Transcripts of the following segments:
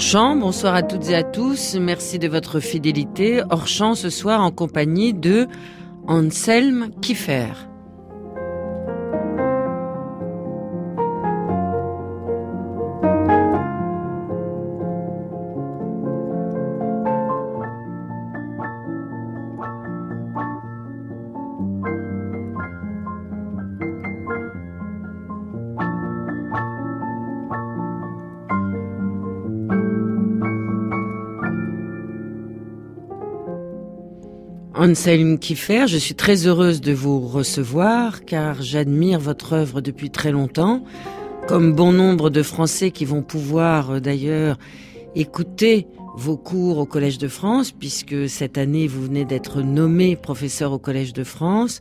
Hors champ, bonsoir à toutes et à tous. Merci de votre fidélité. Hors champ ce soir en compagnie de Anselm Kiffer. Je suis très heureuse de vous recevoir car j'admire votre œuvre depuis très longtemps, comme bon nombre de Français qui vont pouvoir euh, d'ailleurs écouter vos cours au Collège de France, puisque cette année vous venez d'être nommé professeur au Collège de France.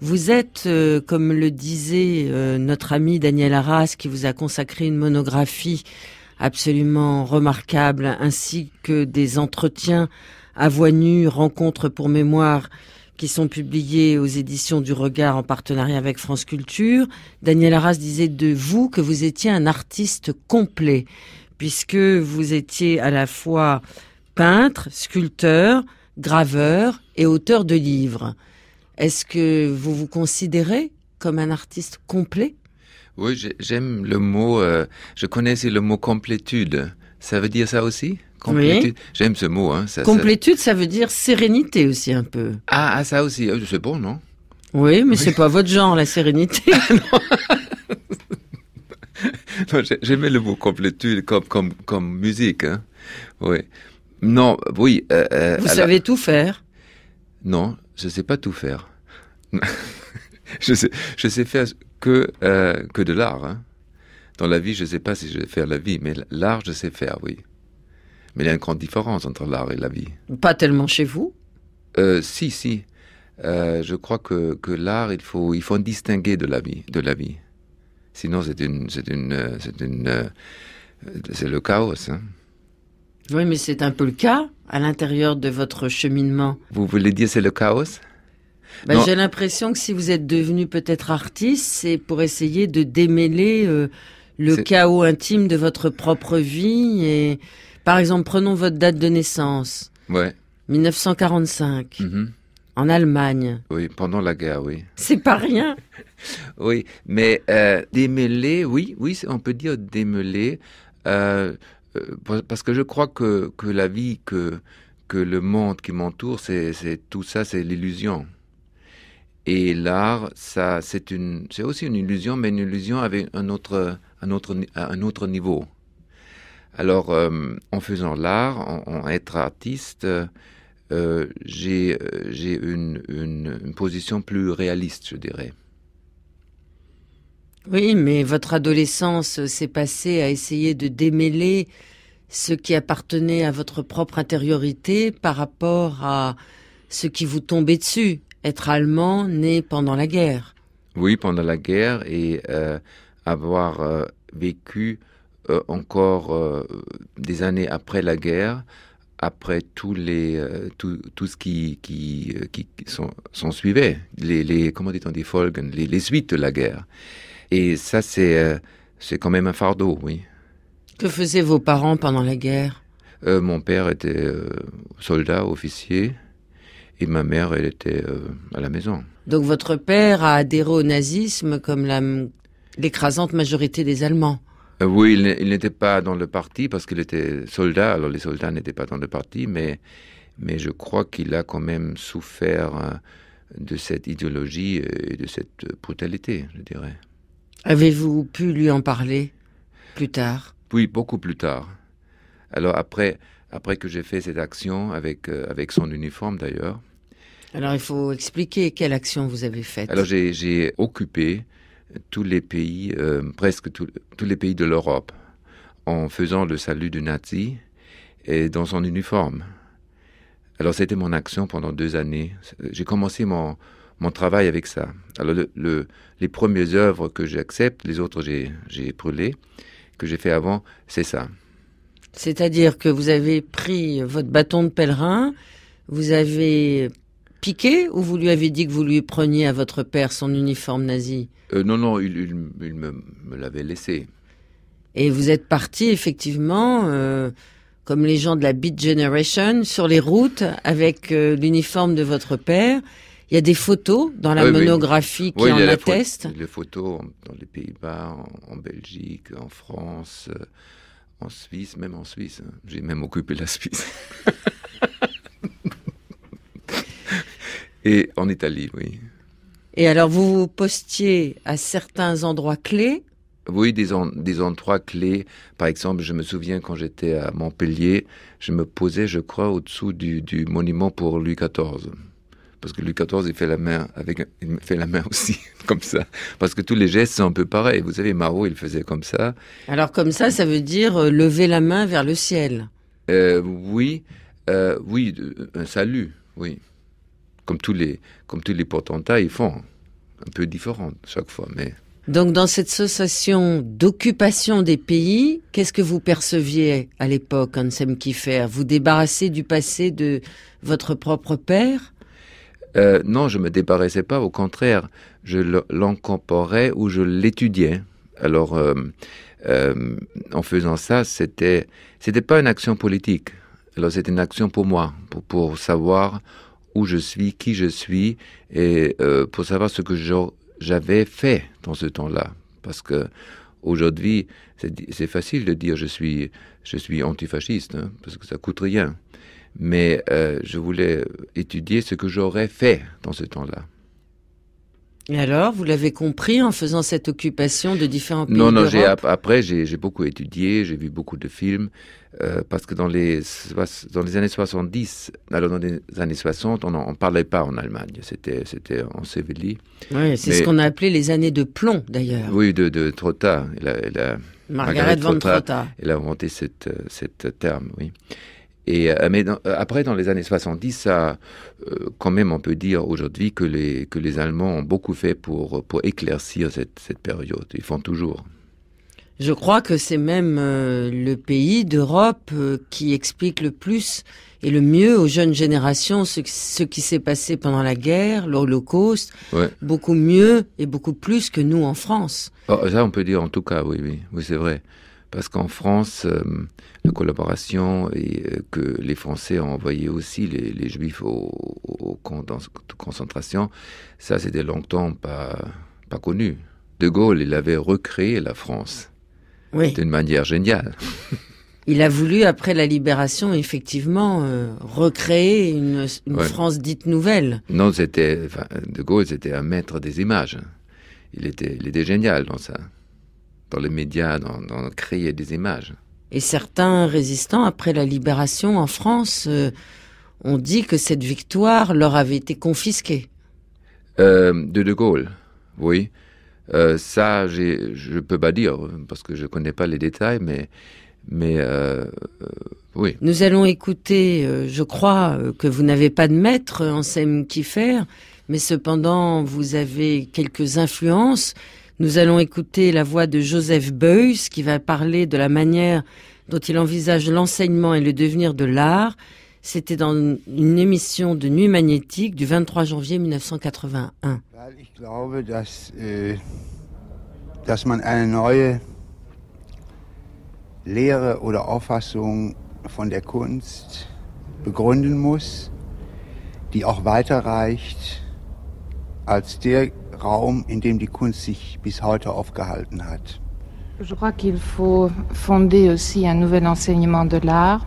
Vous êtes, euh, comme le disait euh, notre ami Daniel Arras, qui vous a consacré une monographie absolument remarquable, ainsi que des entretiens à voix nue, rencontres pour mémoire qui sont publiées aux éditions du Regard en partenariat avec France Culture. Daniel Arras disait de vous que vous étiez un artiste complet, puisque vous étiez à la fois peintre, sculpteur, graveur et auteur de livres. Est-ce que vous vous considérez comme un artiste complet? Oui, j'aime le mot, euh, je connaissais le mot complétude. Ça veut dire ça aussi? Complétude. J'aime ce mot. Hein, ça, Complétude, ça... veut dire sérénité aussi un peu. Ah, ah ça aussi. Euh, c'est bon, non Oui, mais c'est pas votre genre, la sérénité. J'aimais le mot complétude comme, comme, comme musique. Hein. Oui. Non, oui. Euh, euh, Vous savez tout faire Non, je sais pas tout faire. je, sais, je sais faire que, que de l'art. Hein. Dans la vie, je ne sais pas si je vais faire la vie, mais l'art, je sais faire, oui. Mais il y a une grande différence entre l'art et la vie. Pas tellement chez vous? Euh, Si, si. Euh, je crois que, que l'art, il faut, il faut distinguer de la vie. De la vie. Sinon, c'est une, c'est une, c'est une, c'est le chaos. Hein. Oui, mais c'est un peu le cas à l'intérieur de votre cheminement. Vous voulez dire c'est le chaos? Ben, J'ai l'impression que si vous êtes devenu peut-être artiste, c'est pour essayer de démêler euh, le chaos intime de votre propre vie et par exemple, prenons votre date de naissance. Ouais. 1945. Mhm. En Allemagne. Oui, pendant la guerre, oui. C'est pas rien. oui, mais euh, démêler, oui, oui, on peut dire démêler, euh, euh, parce que je crois que, que la vie, que, que le monde qui m'entoure, c'est tout ça, c'est l'illusion. Et l'art, ça, c'est une, c'est aussi une illusion, mais une illusion avec un autre, un autre, un autre niveau. Alors, euh, en faisant l'art, en, être artiste, euh, j'ai euh, une, une, position plus réaliste, je dirais. Oui, mais votre adolescence s'est passée à essayer de démêler ce qui appartenait à votre propre intériorité par rapport à ce qui vous tombait dessus, être allemand né pendant la guerre. Oui, pendant la guerre et avoir vécu euh, encore euh, des années après la guerre, après tous les euh, tout, tout, ce qui qui, qui sont suivait, les, les comment dit-on des Folgen, les, les, suites de la guerre. Et ça c'est c'est quand même un fardeau, oui. Que faisaient vos parents pendant la guerre? Mon père était soldat, officier, et ma mère elle était à la maison. Donc votre père a adhéré au nazisme comme l'écrasante majorité des Allemands? Euh, oui, il n'était pas dans le parti parce qu'il était soldat. Alors les soldats n'étaient pas dans le parti, mais, mais je crois qu'il a quand même souffert euh, de cette idéologie et de cette brutalité, je dirais. Avez-vous pu lui en parler plus tard? Oui, beaucoup plus tard. Alors après, après que j'ai fait cette action avec, euh, avec son uniforme d'ailleurs. Alors il faut expliquer quelle action vous avez faite. Alors j'ai occupé tous les pays, euh, presque tous les pays de l'Europe, en faisant le salut du nazi et dans son uniforme. Alors c'était mon action pendant deux années. J'ai commencé mon, mon travail avec ça. Alors le, les premières œuvres que j'accepte, les autres j'ai brûlé, que j'ai fait avant, c'est ça. C'est-à-dire que vous avez pris votre bâton de pèlerin, vous avez piqué ou vous lui avez dit que vous lui preniez à votre père son uniforme nazi euh, Non, non, il, me, l'avait laissé. Et vous êtes parti effectivement, euh, comme les gens de la Beat Generation, sur les routes avec euh, l'uniforme de votre père. Il y a des photos dans la monographie qui en attestent. Les photos dans les Pays-Bas, en, Belgique, en France, en Suisse, même en Suisse. Hein. J'ai même occupé la Suisse. Et en Italie, oui. Et alors, vous vous postiez à certains endroits clés? Oui, des, des endroits clés. Par exemple, je me souviens quand j'étais à Montpellier, je me posais, je crois, au-dessous du, du, monument pour Louis XIV. Parce que Louis XIV, il fait la main avec, il fait la main aussi, comme ça. Parce que tous les gestes sont un peu pareils. Vous savez, Marot, il faisait comme ça. Alors, comme ça, ça veut dire euh, lever la main vers le ciel. Euh, oui, euh, oui, un salut, oui comme tous les, comme tous les potentats, ils font un peu différent chaque fois, mais. Donc, dans cette association d'occupation des pays, qu'est-ce que vous perceviez à l'époque, Ansem Kiffer Vous débarrasser du passé de votre propre père? Euh, Non, je me débarrassais pas. Au contraire, je l'incorporais ou je l'étudiais. Alors, euh, euh, en faisant ça, c'était c'était pas une action politique. Alors, c'était une action pour moi, pour, pour savoir où je suis, qui je suis, et euh, pour savoir ce que j'avais fait dans ce temps-là. Parce que aujourd'hui, c'est facile de dire je suis, je suis antifasciste, hein, parce que ça coûte rien. Mais euh, je voulais étudier ce que j'aurais fait dans ce temps-là. Et alors, vous l'avez compris en faisant cette occupation de différents pays Non, non, après, j'ai beaucoup étudié, j'ai vu beaucoup de films, euh, parce que dans les, dans les années 70, alors dans les années 60, on ne parlait pas en Allemagne, c'était en Séville. Oui, c'est ce qu'on a appelé les années de plomb, d'ailleurs. Oui, de, de Trotta. Margaret, von Trotta. Elle a inventé cette, cette terme, oui. Et, euh, mais euh, après, dans les années 70, ça, euh, quand même, on peut dire aujourd'hui que les, que les Allemands ont beaucoup fait pour, pour éclaircir cette, cette période. Ils font toujours. Je crois que c'est même le pays d'Europe qui explique le plus et le mieux aux jeunes générations ce, ce qui s'est passé pendant la guerre, l'Holocauste, beaucoup mieux et beaucoup plus que nous en France. Oh, ça, on peut dire en tout cas, oui, oui, oui c'est vrai parce qu'en France, euh, la collaboration et euh, que les Français ont envoyé aussi les, Juifs au, camp de concentration, ça c'était longtemps pas, pas connu. De Gaulle, il avait recréé la France d'une manière géniale. Il a voulu, après la libération, effectivement, euh, recréer une, France dite nouvelle. Non, c'était De Gaulle, c'était un maître des images. Il était, il était génial dans ça dans les médias, dans, créer des images. Et certains résistants, après la libération en France, euh, ont dit que cette victoire leur avait été confisquée. Euh, de De Gaulle, oui. Euh, ça, je ne peux pas dire, parce que je ne connais pas les détails, mais, mais oui. Nous allons écouter, je crois que vous n'avez pas de maître en Sem Kiffer, mais cependant, vous avez quelques influences. Nous allons écouter la voix de Joseph Beuys qui va parler de la manière dont il envisage l'enseignement et le devenir de l'art. C'était dans une émission de Nuit magnétique du 23 janvier 1981. Ich glaube, dass, äh, dass man eine neue Lehre oder Auffassung von der Kunst begründen muss, die auch weiterreicht als der Raum, in dem die Kunst sich bis heute aufgehalten hat. Je crois qu'il faut fonder aussi un nouvel enseignement de l'art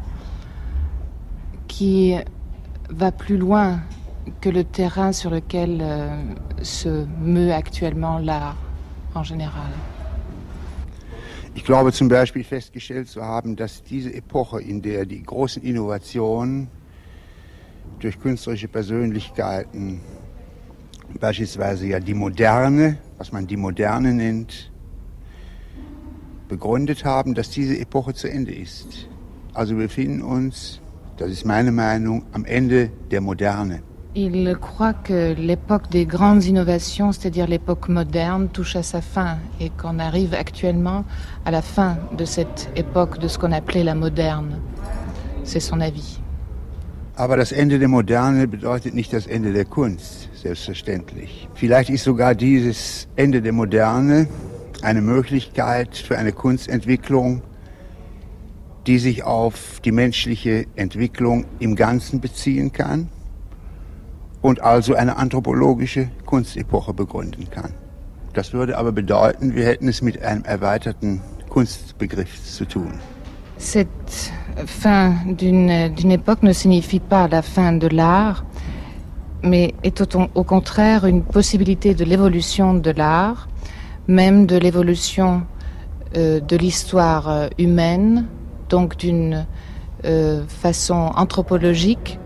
qui va plus loin que le terrain sur lequel euh, se meut actuellement l'art en général. Ich glaube zum Beispiel festgestellt zu haben, dass diese Epoche, in der die großen Innovationen durch künstlerische Persönlichkeiten beispielsweise ja die Moderne, was man die Moderne nennt, begründet haben, dass diese Epoche zu Ende ist. Also wir befinden uns, das ist meine Meinung, am Ende der Moderne. Il croit que l'époque des grandes innovations, c'est-à-dire l'époque moderne, touche à sa fin et qu'on arrive actuellement à la fin de cette époque de ce qu'on appelait la moderne. C'est son avis. Aber das Ende der Moderne bedeutet nicht das Ende der Kunst, selbstverständlich. Vielleicht ist sogar dieses Ende der Moderne eine Möglichkeit für eine Kunstentwicklung, die sich auf die menschliche Entwicklung im Ganzen beziehen kann und also eine anthropologische Kunstepoche begründen kann. Das würde aber bedeuten, wir hätten es mit einem erweiterten Kunstbegriff zu tun. Cette fin d'une époque ne signifie pas la fin de l'art, mais est au, au, contraire une possibilité de l'évolution de l'art, même de l'évolution euh, de l'histoire euh, humaine, donc d'une euh, façon anthropologique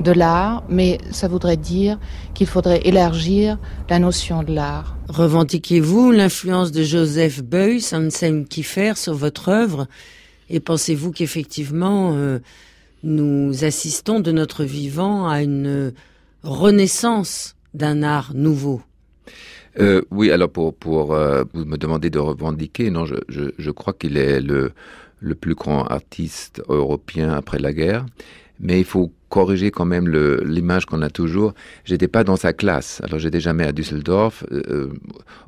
de l'art, mais ça voudrait dire qu'il faudrait élargir la notion de l'art. Revendiquez-vous l'influence de Joseph Beuys, Anselm Kiefer sur votre œuvre? Et pensez-vous qu'effectivement euh, nous assistons de notre vivant à une renaissance d'un art nouveau? Euh, Oui, alors pour, pour euh, vous me demander de revendiquer, non, je, je, je crois qu'il est le, le plus grand artiste européen après la guerre mais il faut corriger quand même l'image qu'on a toujours. J'étais pas dans sa classe, alors j'étais jamais à Düsseldorf. Euh, euh,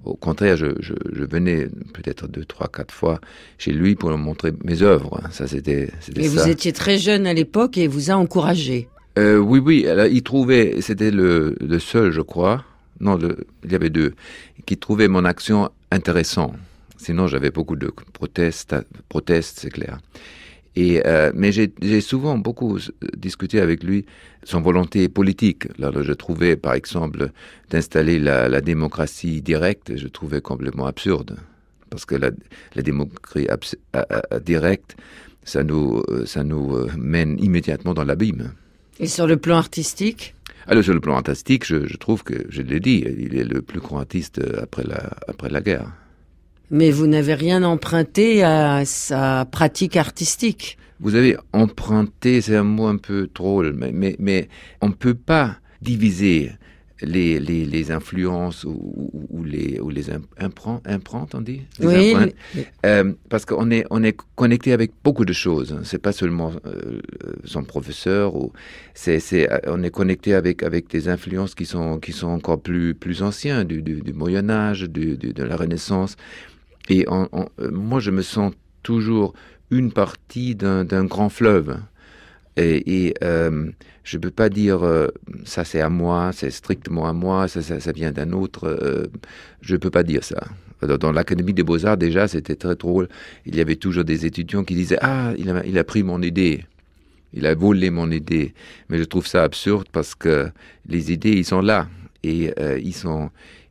au contraire, je, je, je venais peut-être deux, trois, quatre fois chez lui pour lui montrer mes œuvres. Ça, c'était. Et vous étiez très jeune à l'époque et il vous a encouragé. Euh, oui, oui. Alors, il trouvait, c'était le, le seul, je crois. Non, le, il y avait deux qui trouvaient mon action intéressante. Sinon, j'avais beaucoup de protestes, protestes, c'est clair. Et, euh, mais j'ai souvent beaucoup discuté avec lui son volonté politique. Alors, je trouvais, par exemple, d'installer la, la, démocratie directe, je trouvais complètement absurde. Parce que la, la démocratie directe, ça nous, ça nous euh, mène immédiatement dans l'abîme. Et sur le plan artistique? Alors sur le plan artistique, je, je trouve que, je l'ai dit, il est le plus grand artiste après la, après la guerre. Mais vous n'avez rien emprunté à sa pratique artistique. Vous avez emprunté, c'est un mot un peu drôle, mais, mais, mais on ne peut pas diviser les, les, les influences ou, ou, les, ou les on dit? Les Oui. Euh, parce qu'on est, on est connecté avec beaucoup de choses. C'est pas seulement euh, son professeur. Ou c'est, c'est, on est connecté avec, avec des influences qui sont, qui sont encore plus, plus anciennes, du, du, du Moyen Âge, du, du, de la Renaissance. Et euh, moi, je me sens toujours une partie d'un grand fleuve. Et, euh, je ne peux pas dire euh, ça c'est à moi, c'est strictement à moi, ça, ça, vient d'un autre. Je ne peux pas dire ça. Dans, l'Académie des Beaux-Arts, déjà, c'était très drôle. Il y avait toujours des étudiants qui disaient Ah, il a, il a pris mon idée. Il a volé mon idée. Mais je trouve ça absurde parce que les idées, ils sont là. Et ils sont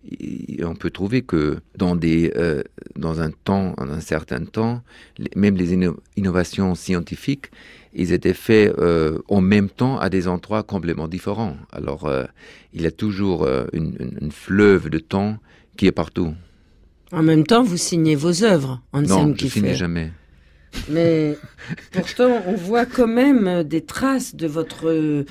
et on peut trouver que dans, des, euh, dans un temps, en un certain temps, même les inno innovations scientifiques, ils étaient faits euh, en même temps à des endroits complètement différents. Alors, euh, il y a toujours une, une, une, fleuve de temps qui est partout. En même temps, vous signez vos œuvres, en Non, je signe jamais. Mais pourtant, on voit quand même des traces de votre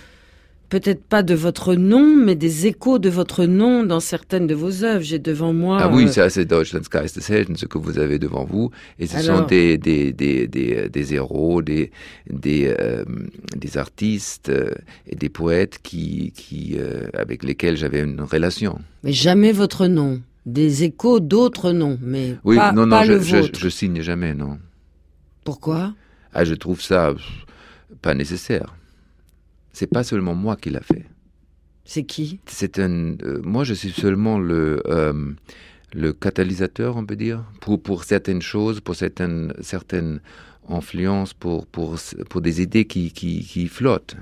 peut-être pas de votre nom, mais des échos de votre nom dans certaines de vos œuvres. J'ai devant moi. Ah oui, euh... ça c'est Deutschlands Geisteshelden, ce que vous avez devant vous, et ce Alors... sont des des des des, des héros, des des euh, des artistes euh, et des poètes qui qui euh, avec lesquels j'avais une relation. Mais jamais votre nom. Des échos d'autres noms, mais oui, pas, non, non, pas je, le je, vôtre. je signe jamais, non. Pourquoi? Ah, je trouve ça pas nécessaire c'est pas seulement moi qui l'a fait. C'est qui? C'est un. Euh, moi, je suis seulement le euh, le catalyseur, on peut dire, pour pour certaines choses, pour certaines certaines influences, pour pour pour des idées qui qui qui flottent,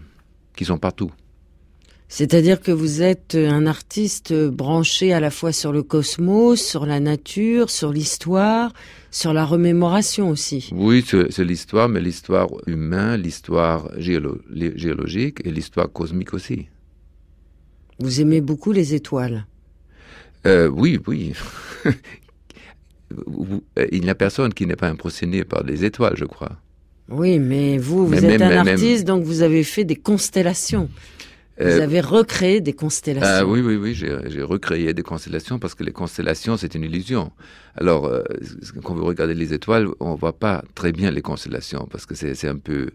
qui sont partout. C'est-à-dire que vous êtes un artiste branché à la fois sur le cosmos, sur la nature, sur l'histoire, sur la remémoration aussi. Oui, c'est l'histoire, mais l'histoire humaine, l'histoire géolo géologique et l'histoire cosmique aussi. Vous aimez beaucoup les étoiles? Euh, Oui, oui. Il n'y a personne qui n'est pas impressionné par les étoiles, je crois. Oui, mais vous, vous mais êtes même, un artiste, même... donc vous avez fait des constellations. Vous avez recréé des constellations. Ah oui, oui, oui, j'ai recréé des constellations parce que les constellations, c'est une illusion. Alors, quand vous regardez les étoiles, on voit pas très bien les constellations parce que c'est un peu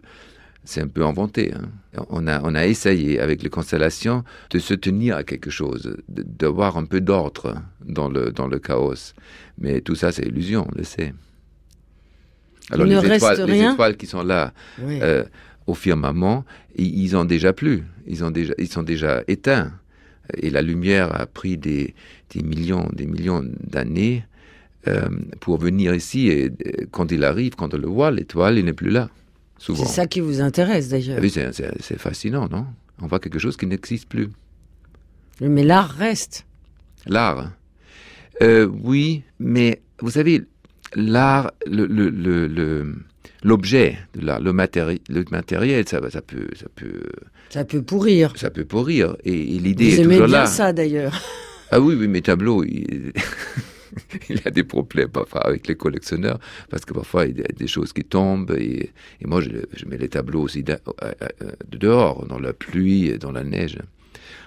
c'est un peu inventé. Hein. On, a, on a essayé avec les constellations de se tenir à quelque chose, d'avoir un peu d'ordre dans le, dans le chaos. Mais tout ça, c'est illusion, on le sait. Alors les, étoiles, les, étoiles, qui sont là euh, au firmament, ils, ont déjà plus, ils, ont déjà, ils sont déjà éteints. Et la lumière a pris des, des millions, des millions d'années euh, pour venir ici. Et quand il arrive, quand on le voit, l'étoile, il n'est plus là. C'est ça qui vous intéresse d'ailleurs. Oui, c'est fascinant, non? On voit quelque chose qui n'existe plus. Mais l'art reste. L'art euh, Oui, mais vous savez, l'art, l'objet le, de l'art, le, le matériel, ça, ça, peut, ça peut... Ça peut pourrir. Ça peut pourrir. Et, l'idée est toujours là. Vous aimez bien ça d'ailleurs. Ah oui, oui, mes tableaux... il y a des problèmes parfois avec les collectionneurs, parce que parfois il y a des choses qui tombent, et, moi je, mets les tableaux aussi de, euh, euh, dehors, dans la pluie, dans la neige.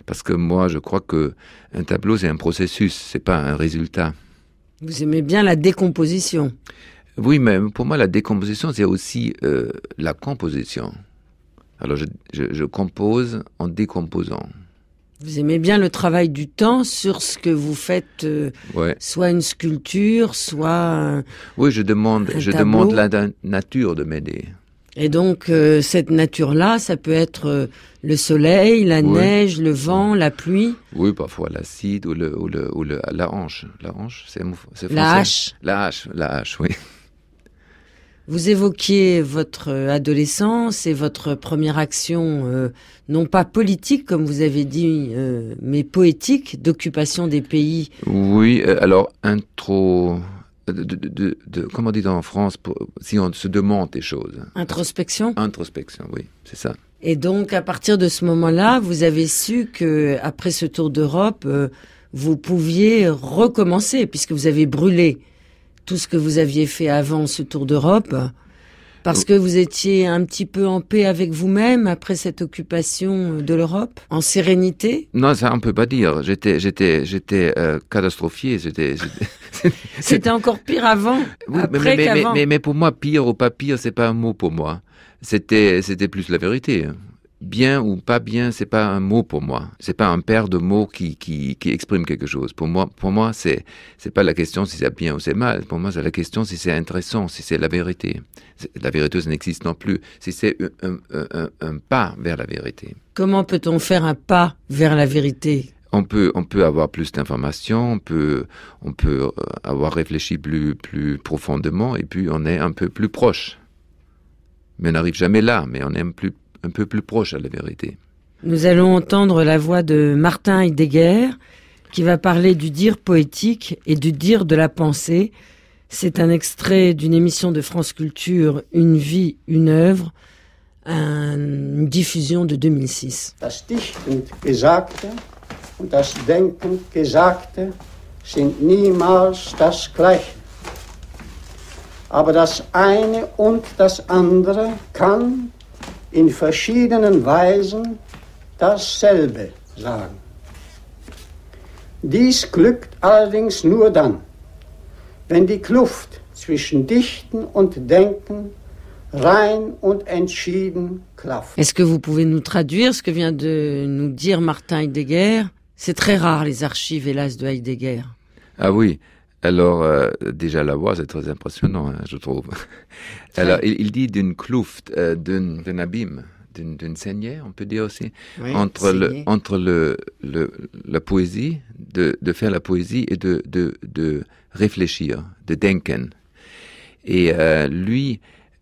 Parce que moi je crois que un tableau c'est un processus, c'est pas un résultat. Vous aimez bien la décomposition Oui, mais pour moi la décomposition c'est aussi euh, la composition. Alors je compose en décomposant. Vous aimez bien le travail du temps sur ce que vous faites, euh, soit une sculpture, soit. oui, je demande, je demande la nature de m'aider. Et donc euh, cette nature-là, ça peut être euh, le soleil, la neige, le vent, la pluie. Oui, parfois l'acide ou le ou le ou le la hanche, la hanche, c'est La hache. La hache, la hache, oui. Vous évoquiez votre adolescence et votre première action, euh, non pas politique comme vous avez dit, euh, mais poétique, d'occupation des pays. Oui, euh, alors intro, de, comment on dit en France, si on se demande des choses? Introspection. Introspection, oui, c'est ça. Et donc à partir de ce moment-là, vous avez su que après ce tour d'Europe, vous pouviez recommencer puisque vous avez brûlé tout ce que vous aviez fait avant ce tour d'Europe parce que vous étiez un petit peu en paix avec vous-même après cette occupation de l'Europe, en sérénité? Non, ça on peut pas dire. J'étais, j'étais, j'étais euh, catastrophié. C'était, encore pire avant. après mais, mais, mais, pour moi, pire ou pas pire, c'est pas un mot pour moi. C'était, c'était plus la vérité bien ou pas bien, c'est pas un mot pour moi. C'est pas un paire de mots qui, qui, qui exprime quelque chose. Pour moi, pour moi, c'est, c'est pas la question si c'est bien ou c'est mal. Pour moi, c'est la question si c'est intéressant, si c'est la vérité. La vérité, ça n'existe non plus. Si c'est un, un, un, pas vers la vérité. Comment peut-on faire un pas vers la vérité? On peut, on peut avoir plus d'informations, on peut, on peut euh, avoir réfléchi plus, plus profondément et puis on est un peu plus proche. Mais on n'arrive jamais là, mais on est un plus un peu plus proche à la vérité. Nous allons entendre la voix de Martin Heidegger qui va parler du dire poétique et du dire de la pensée. C'est un extrait d'une émission de France Culture, Une vie, une œuvre, une diffusion de 2006. Das Dichten Gesagte und das Denken Gesagte sind niemals das Gleiche. Aber das eine und das andere kann in verschiedenen Weisen dasselbe sagen. Dies glückt allerdings nur dann, wenn die Kluft zwischen Dichten und Denken rein und entschieden klafft. Est-ce que vous pouvez nous traduire ce que vient de nous dire Martin Heidegger C'est très rare les archives, hélas, de Heidegger. Ah oui, alors, euh, déjà, la voix, c'est très impressionnant, hein, je trouve. Alors, il, dit d'une clouft, euh, d'un abîme, d'une saignée, on peut dire aussi, entre, le, entre le, le, la poésie, de, de, faire la poésie et de, de, de réfléchir, de denken. Et euh, lui,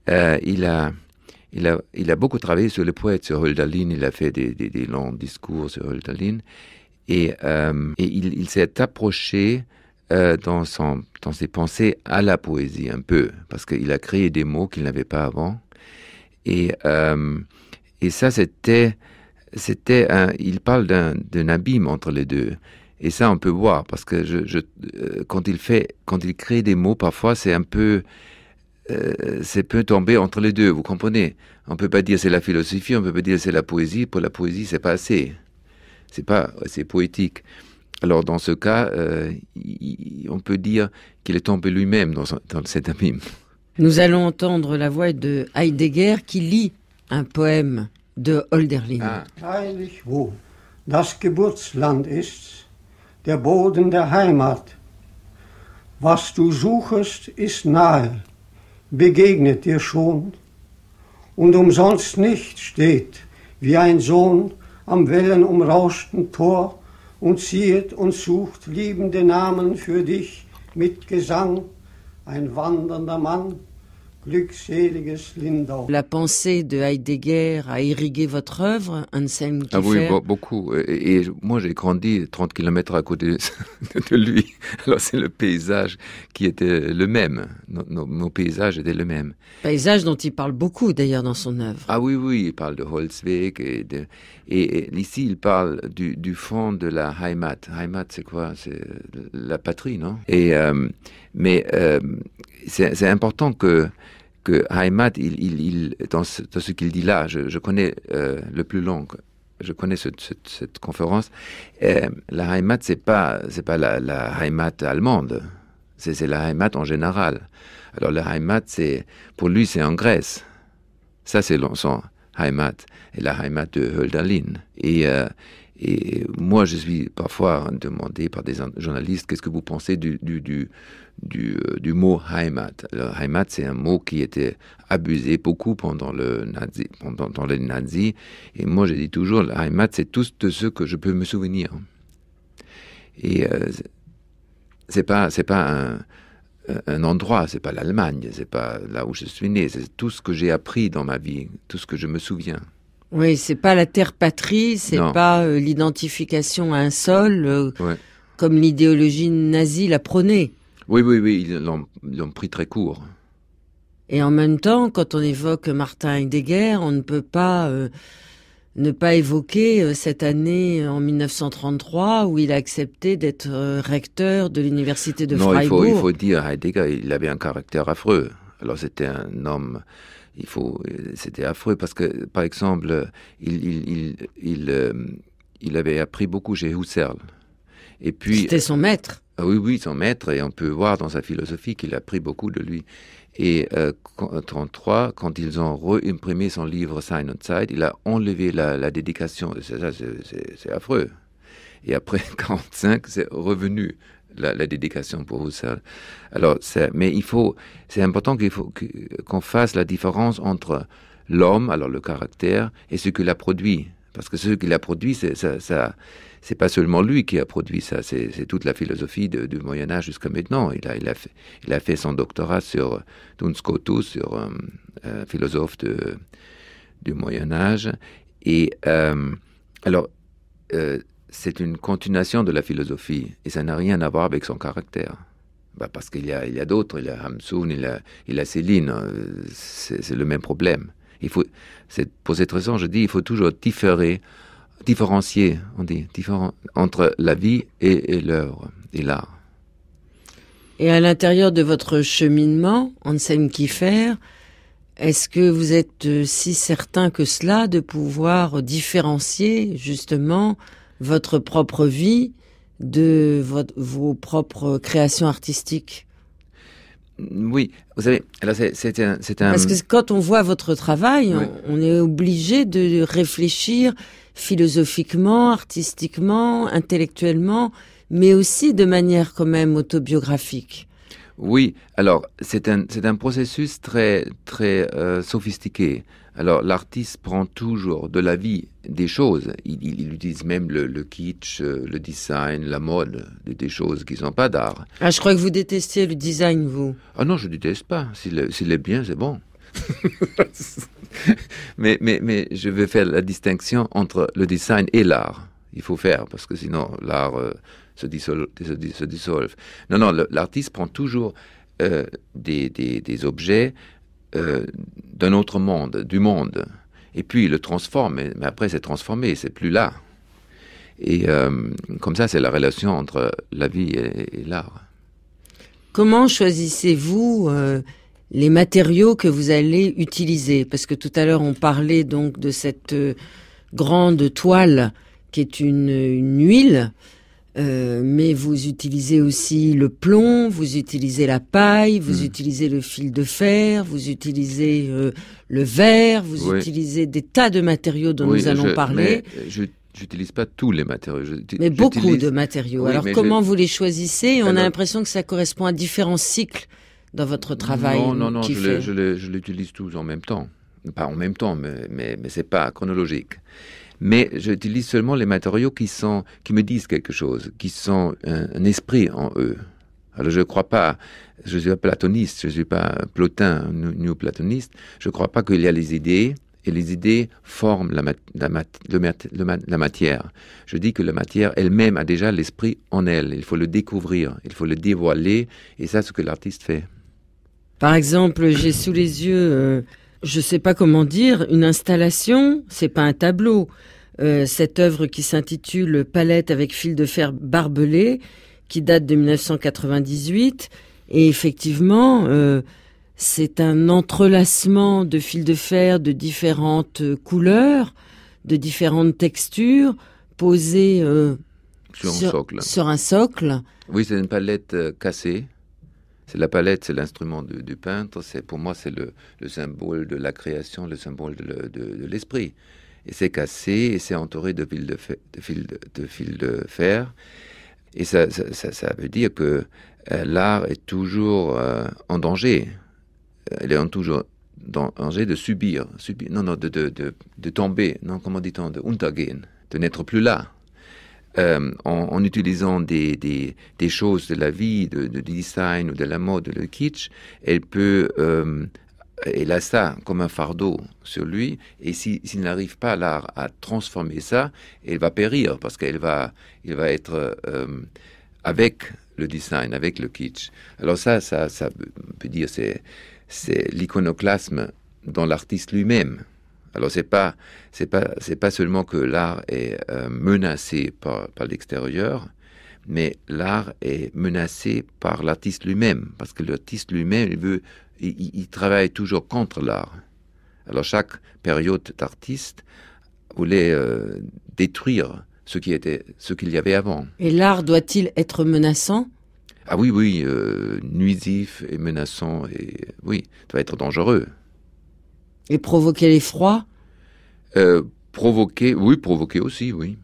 il a... Il a, il a beaucoup travaillé sur le poète, sur Hölderlin, il a fait des, des, des longs discours sur Hölderlin, et, et il, il s'est approché euh, dans, ses pensées à la poésie un peu, parce qu'il a créé des mots qu'il n'avait pas avant. Et, euh, et ça, c'était, c'était il parle d'un, abîme entre les deux. Et ça, on peut voir, parce que euh, quand il fait, quand il crée des mots, parfois, c'est un peu, c'est peut tomber entre les deux, vous comprenez? On peut pas dire c'est la philosophie, on peut pas dire c'est la poésie. Pour la poésie, c'est pas assez. c'est pas, c'est poétique. Alors dans ce cas, euh, on peut dire qu'il est tombé lui-même dans, dans cet abîme. Nous allons entendre la voix de Heidegger qui lit un poème de Holderlin. Ah. Heilig wo das Geburtsland ist, der Boden der Heimat. Was du suchest, ist nahe, begegnet dir schon, und umsonst nicht steht, wie ein Sohn am wellenumrauschten Tor, und ziehet und sucht liebende Namen für dich mit Gesang, ein wandernder Mann, La pensée de Heidegger a irrigué votre œuvre, Anselm Kiefer Ah oui, beaucoup. Et, moi, j'ai grandi 30 km à côté de lui. Alors, c'est le paysage qui était le même. Nos, paysages étaient le même. Paysage dont il parle beaucoup, d'ailleurs, dans son œuvre. Ah oui, oui, il parle de Holzweg. Et, de, et, ici, il parle du, du, fond de la Heimat. Heimat, c'est quoi? C'est la patrie, non? Et, euh, Mais euh, c'est important que que Heimat, dans, ce, qu'il dit là, je, connais euh, le plus long, je connais ce, cette, conférence. Euh, la Heimat, c'est pas c'est pas la, Heimat allemande, c'est la Heimat en général. Alors la Heimat, c'est pour lui, c'est en Grèce. Ça, c'est son Heimat et la Heimat de Hölderlin. Euh, et moi, je suis parfois demandé par des journalistes qu'est-ce que vous pensez du, du, du, du, euh, mot Heimat? Alors, Heimat, c'est un mot qui était abusé beaucoup pendant le nazi, pendant, les nazis. Et moi, je dis toujours, le Heimat, c'est tout de ce que je peux me souvenir. Et euh, c'est pas, pas un, un endroit, c'est pas l'Allemagne, c'est pas là où je suis né, c'est tout ce que j'ai appris dans ma vie, tout ce que je me souviens. Oui, c'est pas la terre patrie, c'est pas euh, l'identification à un sol, euh, ouais. comme l'idéologie nazie la prônait. Oui, oui, oui, ils l'ont pris très court. Et en même temps, quand on évoque Martin Heidegger, on ne peut pas euh, ne pas évoquer cette année en 1933 où il a accepté d'être recteur de l'université de non, Freiburg. Il faut, il faut dire, Heidegger, il avait un caractère affreux. Alors c'était un homme, il faut, c'était affreux parce que, par exemple, il, il, il, il, euh, il avait appris beaucoup chez Husserl. Et puis, C'était son maître. Ah oui, oui, son maître, et on peut voir dans sa philosophie qu'il a pris beaucoup de lui. Et euh, en 33, quand ils ont réimprimé son livre Sein und Zeit, il a enlevé la, la dédication. C'est affreux. Et après 45, c'est revenu la, dédication pour Husserl. Alors, mais il faut, c'est important qu'on fasse la différence entre l'homme, alors le caractère, et ce qu'il a produit. Parce que ce qu'il a produit, c'est ça, ça pas seulement lui qui a produit ça, c'est toute la philosophie du Moyen Âge jusqu'à maintenant. Il a, fait, son doctorat sur Duns sur un euh, philosophe de, du Moyen Âge. Et euh, alors, euh, c'est une continuation de la philosophie, et ça n'a rien à voir avec son caractère. Bah parce qu'il y a, y a d'autres, il y a Hamsun, il a, il a Céline, c'est le même problème. Il faut, pour cette raison, je dis, il faut toujours différer différencier, on dit, différent, entre la vie et, l'œuvre, et l'art. Et à l'intérieur de votre cheminement, Anselm Kiefer, est-ce que vous êtes si certain que cela de pouvoir différencier justement votre propre vie de votre, vos propres créations artistiques oui, vous savez, c'est un, un, Parce que quand on voit votre travail, oui. on, on, est obligé de réfléchir philosophiquement, artistiquement, intellectuellement, mais aussi de manière quand même autobiographique. Oui, alors c'est un, un processus très, très euh, sophistiqué. Alors l'artiste prend toujours de la vie des choses. Il, il, il utilise même le, le, kitsch, le design, la mode, des choses qui ne sont pas d'art. Ah, je crois que vous détestiez le design, vous. Ah non, je ne déteste pas. S'il est, bien, c'est bon. mais, mais, mais je veux faire la distinction entre le design et l'art. Il faut faire, parce que sinon l'art euh, se, dissol se, se, dissolve. Non, non, l'artiste prend toujours euh, des, des, objets euh, d'un autre monde, du monde, et puis il le transforme, mais, après c'est transformé, c'est plus là. Et euh, comme ça, c'est la relation entre la vie et, l'art. Comment choisissez-vous les matériaux que vous allez utiliser? Parce que tout à l'heure, on parlait donc de cette grande toile qui est une huile, euh, mais vous utilisez aussi le plomb, vous utilisez la paille, vous Mm. utilisez le fil de fer, vous utilisez euh, le verre, vous Oui. utilisez des tas de matériaux dont Oui, nous allons je- parler, je n'utilise pas tous les matériaux. Je- mais, beaucoup j'utilise- de matériaux. Oui, Alors comment je- vous les choisissez? Et On a l'impression que ça correspond à différents cycles dans votre travail. Non, non, non, qui je, fait- les- je, les- je l'utilise tous en même temps. Pas en même temps, mais, mais, mais c'est pas chronologique. Mais j'utilise seulement les matériaux qui, sont, qui me disent quelque chose, qui sont un, esprit en eux. Alors je ne crois pas, je suis pas platoniste, je ne suis pas plotin, néo-platoniste, je ne crois pas qu'il y a les idées, et les idées forment la matière. Je dis que la matière elle-même a déjà l'esprit en elle, il faut le découvrir, il faut le dévoiler, et ça c'est ce que l'artiste fait. Par exemple, j'ai sous les yeux, euh, je sais pas comment dire, une installation. C'est pas un tableau. Euh, cette œuvre qui s'intitule Palette avec fil de fer barbelé, qui date de 1998, et effectivement, euh, c'est un entrelacement de fils de fer de différentes couleurs, de différentes textures, posées euh, Sur un Sur- socle. sur un socle. Oui, c'est une palette cassée. C'est la palette, c'est l'instrument du, peintre. C'est pour moi, c'est le, le symbole de la création, le symbole de, le- de- de l'esprit. Et c'est cassé et c'est entouré de fils de, fe- de, fils de, fils de fer. Et ça, ça, veut dire que euh, l'art est toujours euh, en danger. Il est toujours en danger de subir, non, non, de, de, de, de tomber, non, comment dit-on, de untergehen, de n'être plus là euh, en, utilisant des, choses de la vie, de, de design ou de la mode, le kitsch, elle peut, euh, a ça comme un fardeau sur lui, et si- s'il n'arrive pas l'art à transformer ça, elle va périr parce qu'elle va, être euh, avec le design, avec le kitsch. Alors ça, ça, ça peut dire c'est c'est l'iconoclasme dans l'artiste lui-même. Alors c'est pas c'est pas c'est pas seulement que l'art est euh, menacé par, par l'extérieur, mais l'art est menacé par l'artiste lui-même parce que l'artiste lui-même il veut il, il- il travaille toujours contre l'art. Alors chaque période d'artiste voulait euh, détruire ce qui était ce qu'il y avait avant. Et l'art doit-il être menaçant? Ah oui oui euh, nuisif et menaçant et oui doit être dangereux. Et provoquer l'effroi Euh, provoquer oui provoquer aussi oui.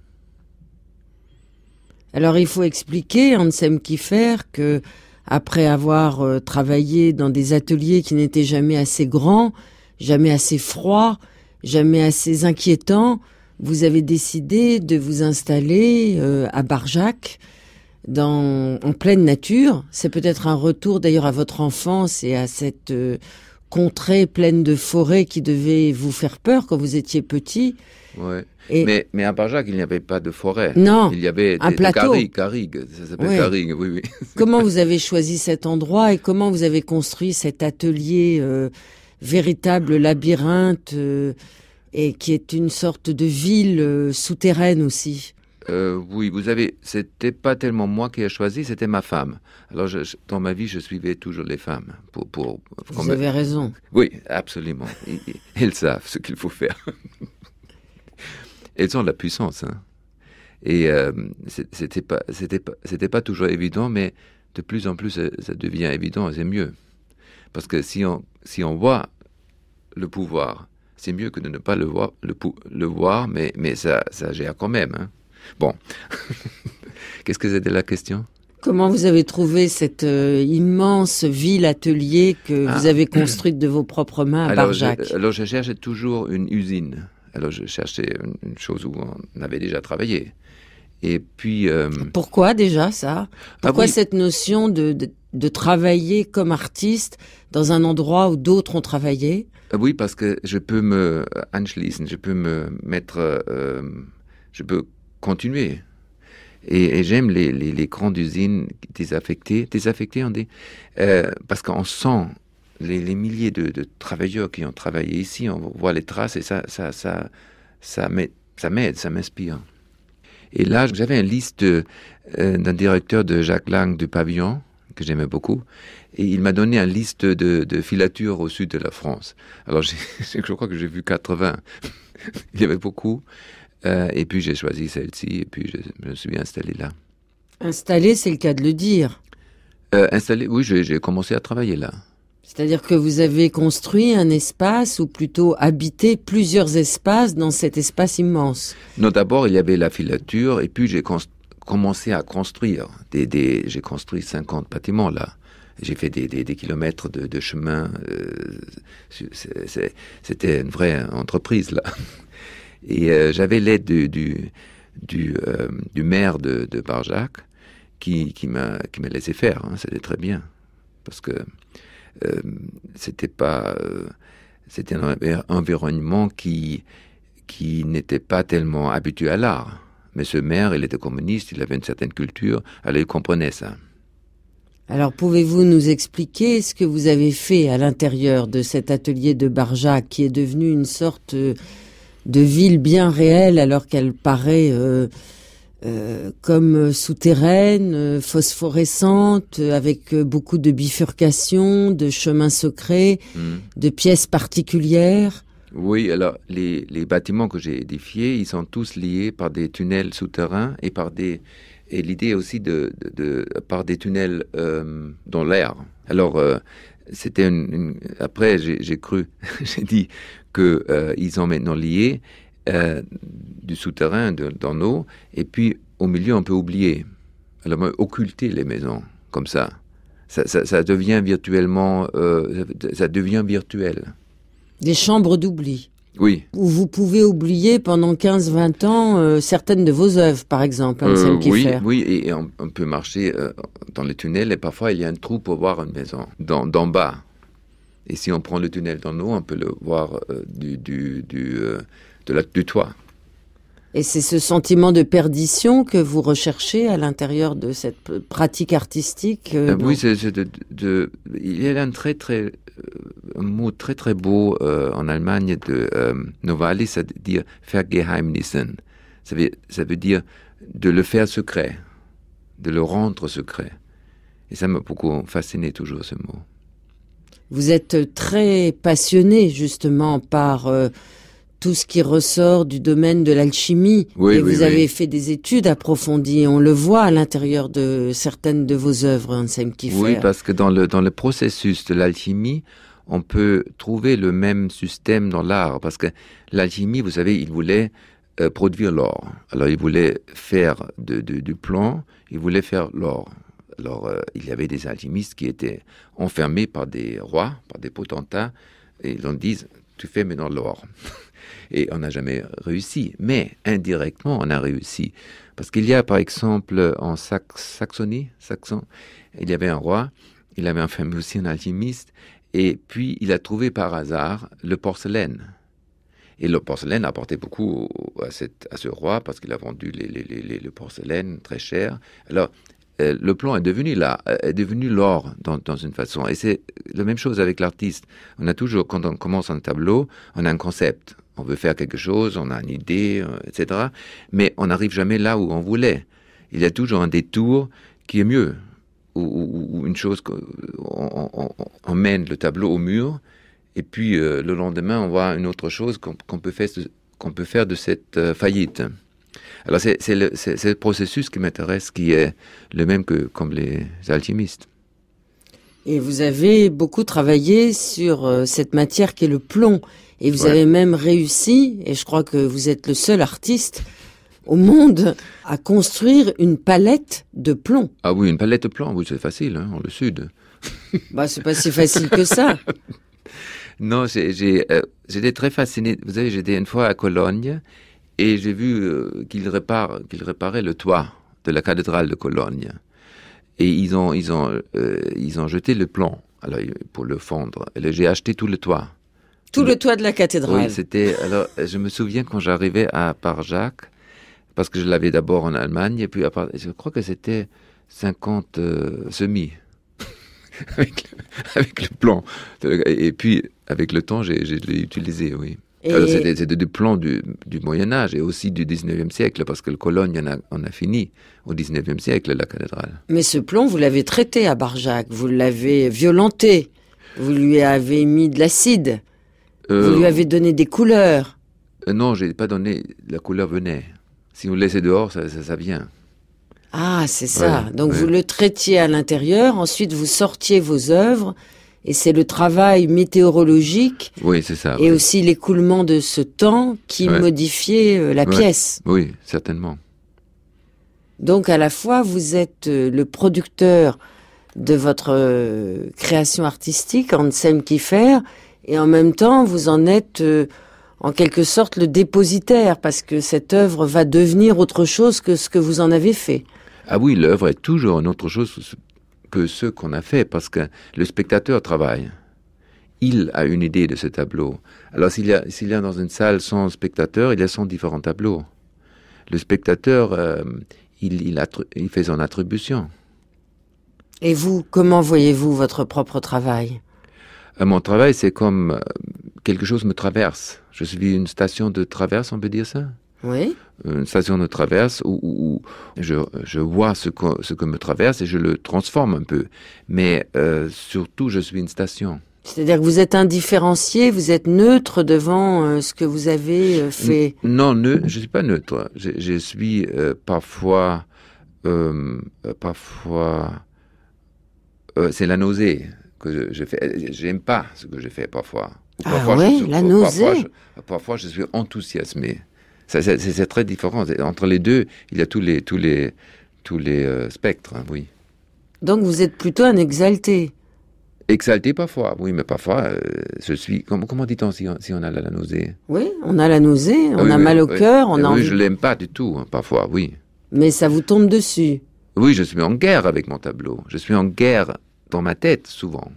Alors il faut expliquer, Ansem Kiefer, que après avoir euh, travaillé dans des ateliers qui n'étaient jamais assez grands, jamais assez froids, jamais assez inquiétants, vous avez décidé de vous installer euh, à Barjac, dans, en pleine nature. C'est peut-être un retour d'ailleurs à votre enfance et à cette euh, contrée pleine de forêts qui devait vous faire peur quand vous étiez petit. Ouais. Et Mais, mais à Barjac, il n'y avait pas de forêt. non, Il y avait un des, des plateau. garrigues, ça s'appelle Ouais. oui, oui. Comment vous avez choisi cet endroit et comment vous avez construit cet atelier euh, véritable labyrinthe euh, et qui est une sorte de ville euh, souterraine aussi? Euh, oui, vous avez, c'était pas tellement moi qui ai choisi, c'était ma femme. Alors, je- je- dans ma vie, je suivais toujours les femmes. Pour, pour, Vous avez raison. Oui, absolument. Elles savent ce qu'il faut faire. Elles ont la puissance. hein. Et euh, c'était pas, c'était pas, c'était pas toujours évident, mais de plus en plus, ça, ça devient évident et c'est mieux. Parce que si on, si on voit le pouvoir, c'est mieux que de ne pas le voir, le, voir mais, mais ça, ça gère quand même. hein. Bon. Qu'est-ce que c'était la question? Comment vous avez trouvé cette euh, immense ville atelier que Ah. vous avez construite de vos propres mains à Barjac? alors je cherchais toujours une usine. Alors je cherchais une, chose où on avait déjà travaillé. Et puis, euh, Pourquoi déjà ça? Pourquoi oui. cette notion de, de, de travailler comme artiste dans un endroit où d'autres ont travaillé? Oui, parce que je peux me anschließen, je peux me mettre, euh, je peux continuer. Et, j'aime les, les, grandes usines désaffectées, désaffectées euh, parce qu'on sent les, les milliers de, travailleurs qui ont travaillé ici, on voit les traces et ça, ça, ça, ça m'aide, ça m'inspire. Et là, j'avais une liste euh, d'un directeur de Jacques Lang du Pavillon, que j'aimais beaucoup, et il m'a donné une liste de, de filatures au sud de la France. Alors, je crois que j'ai vu 80. il y avait beaucoup. Euh, et puis j'ai choisi celle-ci et puis je, je me suis installé là. Installé, c'est le cas de le dire. Euh, installé, oui, j'ai commencé à travailler là. C'est-à-dire que vous avez construit un espace, ou plutôt habité plusieurs espaces dans cet espace immense. Non, d'abord il y avait la filature et puis j'ai commencé à construire. Des, des, j'ai construit 50 bâtiments là. J'ai fait des, des, des kilomètres de, de chemin. euh, C'était une vraie entreprise là. Et euh, j'avais l'aide du, du, euh, maire de, Barjac qui, qui m'a laissé faire. hein. C'était très bien parce que euh, c'était pas c'était un env- environnement qui qui n'était pas tellement habitué à l'art. Mais ce maire, il était communiste, il avait une certaine culture, alors il comprenait ça. Alors pouvez-vous nous expliquer ce que vous avez fait à l'intérieur de cet atelier de Barjac qui est devenu une sorte de ville bien réelle alors qu'elle paraît euh, euh, comme souterraine, euh, phosphorescente, avec beaucoup de bifurcations, de chemins secrets, Hmm. de pièces particulières. Oui, alors les, les bâtiments que j'ai édifiés, ils sont tous liés par des tunnels souterrains et par des et l'idée aussi de, de, de- par des tunnels euh, dans l'air. Alors c'était une, une- après j'ai cru j'ai dit que euh, ils ont maintenant lié euh, du souterrain de- dans l'eau et puis au milieu on peut oublier. Alors occulter les maisons comme ça ça, ça, ça devient virtuellement euh, ça- devient virtuel. Des chambres d'oubli, oui. Où vous pouvez oublier pendant 15-20 ans euh, certaines de vos œuvres, par exemple, oui, oui, et, et on, on peut marcher dans les tunnels et parfois il y a un trou pour voir une maison d'en bas. Et si on prend le tunnel d'en haut, on peut le voir euh, du, du, du, euh, de la, du toit. Et c'est ce sentiment de perdition que vous recherchez à l'intérieur de cette pratique artistique euh, oui, c'est c'est de, de- il y a un très très un mot très très beau en Allemagne de Novalis, c'est-à-dire vergeheimnissen. Ça veut, ça veut dire de le faire secret, de le rendre secret. Et ça m'a beaucoup fasciné toujours ce mot. Vous êtes très passionné justement par euh, tout ce qui ressort du domaine de l'alchimie. Oui, et oui, vous oui. avez fait des études approfondies. On le voit à l'intérieur de certaines de vos œuvres, Anselm Kiefer. Oui, parce que dans le, dans le processus de l'alchimie, on peut trouver le même système dans l'art. Parce que l'alchimie, vous savez, il voulait euh, produire l'or. Alors, il voulait faire de, de- du plomb, il voulait faire l'or. Alors, euh, il y avait des alchimistes qui étaient enfermés par des rois, par des potentats, et ils leur disent, tu fais maintenant l'or. Et on n'a jamais réussi. Mais indirectement, on a réussi. Parce qu'il y a, par exemple, en Sax- Saxonie, Saxon, il y avait un roi, il avait enfermé aussi un alchimiste, et puis il a trouvé par hasard le porcelaine. Et le porcelaine a apporté beaucoup au- à, à ce roi parce qu'il a vendu les, les- le porcelaine très cher. Alors, le plomb est devenu là, euh, est devenu l'or dans, une façon. Et c'est la même chose avec l'artiste. On a toujours, quand on commence un tableau, on a un concept. On veut faire quelque chose, on a une idée, euh, etc. Mais on n'arrive jamais là où on voulait. Il y a toujours un détour qui est mieux. Ou, une chose on, on- mène le tableau au mur, et puis euh, le lendemain, on voit une autre chose qu'on peut, faire de- cette euh, faillite. Alors c'est le processus qui m'intéresse, qui est le même que comme les alchimistes. Et vous avez beaucoup travaillé sur euh, cette matière qui est le plomb. Et vous Ouais. avez même réussi, et je crois que vous êtes le seul artiste au monde à construire une palette de plomb. Ah oui, une palette de plomb, oui, c'est facile, hein, en le sud. Bah, c'est pas si facile que ça. Non, euh, j'étais très fasciné. Vous savez, j'étais une fois à Cologne et j'ai vu euh, qu'ils réparent, qu'ils réparaient le toit de la cathédrale de Cologne. Et ils ont, ils ont, euh, ils ont jeté le plomb alors, pour le fondre. J'ai acheté tout le toit. Tout le toit de la cathédrale. Oui, c'était. Alors, je me souviens quand j'arrivais à Parjac, parce que je l'avais d'abord en Allemagne, et puis à part- je crois que c'était 50 euh, semis. avec, le, avec le plan. Et puis, avec le temps, j'ai, utilisé, oui. Et- Alors, c'était, c'était du plan du, du Moyen-Âge et aussi du 19e siècle, parce que le Cologne en a, en a fini au 19e siècle, la cathédrale. Mais ce plomb, vous l'avez traité à Barjac, vous l'avez violenté, vous lui avez mis de l'acide, Euh, vous lui avez donné des couleurs. Euh, non, j'ai pas donné. La couleur venait. Si vous le laissez dehors, ça, ça, ça vient. Ah, c'est ça. Ouais, Donc ouais. vous le traitiez à l'intérieur, ensuite vous sortiez vos œuvres, et c'est le travail météorologique Oui, c'est ça. et oui. aussi l'écoulement de ce temps qui Ouais. modifiait euh, la Ouais. pièce. Oui, certainement. Donc à la fois vous êtes euh, le producteur de votre euh, création artistique, Anselm Kiefer, et en même temps vous en êtes en quelque sorte le dépositaire, parce que cette œuvre va devenir autre chose que ce que vous en avez fait. Ah oui, l'œuvre est toujours une autre chose que ce qu'on a fait, parce que le spectateur travaille. Il a une idée de ce tableau. Alors s'il y y a dans une salle 100 spectateurs, il y a 100 différents tableaux. Le spectateur, euh, il, il fait son attribution. Et vous, comment voyez-vous votre propre travail? Euh, Mon travail, c'est comme euh, quelque chose me traverse. Je suis une station de traverse, on peut dire ça? Oui Une station de traverse où, où- où je, je vois ce que, ce que me traverse et je le transforme un peu. Mais euh, surtout, je suis une station. C'est-à-dire que vous êtes indifférencié, vous êtes neutre devant euh, ce que vous avez euh, fait. Non, ne, je suis pas neutre. Je, je suis parfois, parfois, c'est la nausée que je, je fais. J'aime pas ce que je fais parfois. Ah parfois je suis- la nausée. Parfois, je suis enthousiasmé. C'est très différent. Entre les deux, il y a tous les, tous les, tous les euh, spectres. hein, oui. Donc vous êtes plutôt un exalté. Exalté parfois, oui, mais parfois, euh, je suis. Comment, comment dit-on si, on- si on a la, la nausée? Oui, on a la nausée, on Ah oui, a oui, mal au oui. cœur, on a Oui, envie... je l'aime pas du tout, hein, parfois, oui. mais ça vous tombe dessus. Oui, je suis en guerre avec mon tableau. Je suis en guerre dans ma tête, souvent.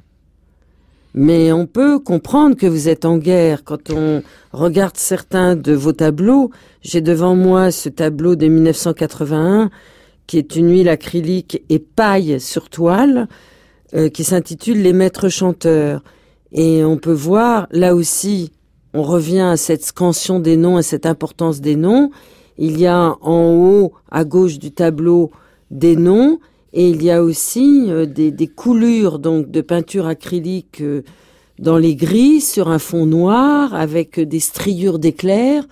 Mais on peut comprendre que vous êtes en guerre quand on regarde certains de vos tableaux. J'ai devant moi ce tableau de 1981 qui est une huile acrylique et paille sur toile euh, qui s'intitule Les maîtres chanteurs. Et on peut voir là aussi, on revient à cette scansion des noms, à cette importance des noms. Il y a en haut, à gauche du tableau, des noms et il y a aussi euh, des, des coulures donc de peinture acrylique euh, dans les gris sur un fond noir avec euh, des striures d'éclairs.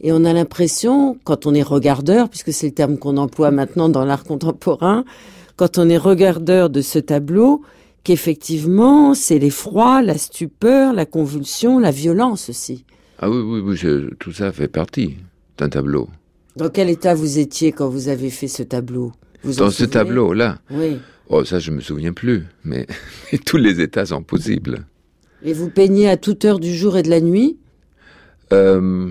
Et on a l'impression, quand on est regardeur, puisque c'est le terme qu'on emploie maintenant dans l'art contemporain, quand on est regardeur de ce tableau, qu'effectivement, c'est l'effroi, la stupeur, la convulsion, la violence aussi. Ah oui, oui, oui, je- tout ça fait partie d'un tableau. Dans quel état vous étiez quand vous avez fait ce tableau? Vous Dans ce tableau-là, Oui. oh, ça, je me souviens plus, mais tous les états sont possibles. Et vous peignez à toute heure du jour et de la nuit? Euh,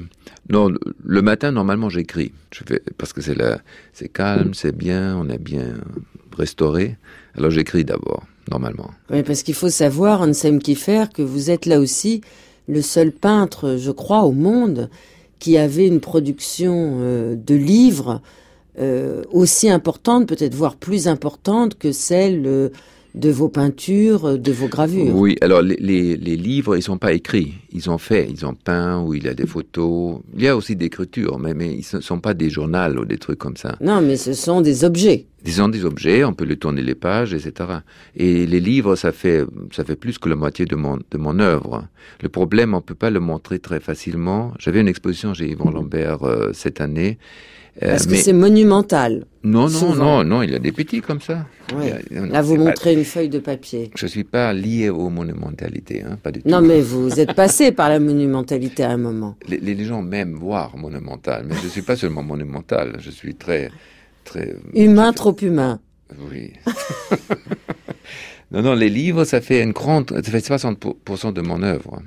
non, le- le matin, normalement, j'écris. Je fais, parce que c'est la- c'est calme, c'est bien, on est bien restauré. Alors j'écris d'abord, normalement. Oui, parce qu'il faut savoir, Anselm Kiefer, que vous êtes là aussi le seul peintre, je crois, au monde qui avait une production euh, de livres euh, aussi importante, peut-être voire plus importante que celle euh, de vos peintures, euh, de vos gravures. Oui, alors les, les, les livres, ils sont pas écrits. Ils ont fait, ils ont peint, ou il y a des photos. Il y a aussi d'écriture, mais, mais ils ne sont pas des journaux ou des trucs comme ça. Non, mais ce sont des objets. Disons des objets, on peut les tourner les pages, etc. Et les livres, ça fait, ça fait plus que la moitié de mon, de mon œuvre. Le problème, on peut pas le montrer très facilement. J'avais une exposition chez Yvon Lambert euh, cette année. Euh, Parce que c'est monumental. non, non, souvent. non, non, il y a des petits comme ça. A- Là, vous pas- montrez une feuille de papier. Je suis pas lié aux monumentalités, hein, pas du tout. Non, mais vous êtes passé par la monumentalité à un moment. Les, les gens m'aiment voir monumental, mais je suis pas seulement monumental. Je suis très, très. Humain, trop humain. Oui. non, non, les livres, ça fait une grande, ça fait 60% de mon œuvre.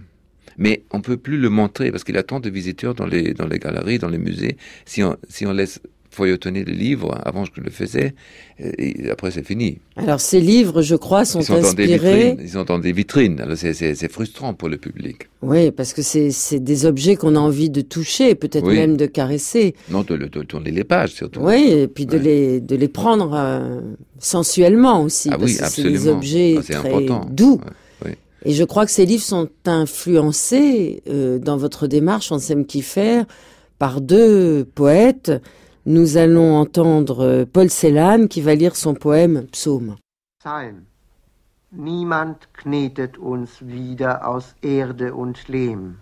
Mais on peut plus le montrer parce qu'il y a tant de visiteurs dans les, dans les galeries, dans les musées. Si on, si on laisse feuilletonner les livres, avant je le faisais, euh, et après c'est fini. Alors, ces livres, je crois, sont, Ils sont dans des inspirés. vitrines. Ils sont dans des vitrines. Alors c'est, frustrant pour le public. Oui, parce que c'est c'est des objets qu'on a envie de toucher, peut-être Oui. même de caresser. Non, de, de tourner les pages surtout. Oui, et puis de, Ouais. les, de les prendre euh, sensuellement aussi. Ah parce oui, que c'est des absolument. objets Ah, très important. doux. Ouais. Et je crois que ces livres sont influencés euh, dans votre démarche, Anselm Kiefer, par deux poètes. Nous allons entendre euh, Paul Celan qui va lire son poème Psaume. Niemand knetet uns wieder aus Erde und Lehm.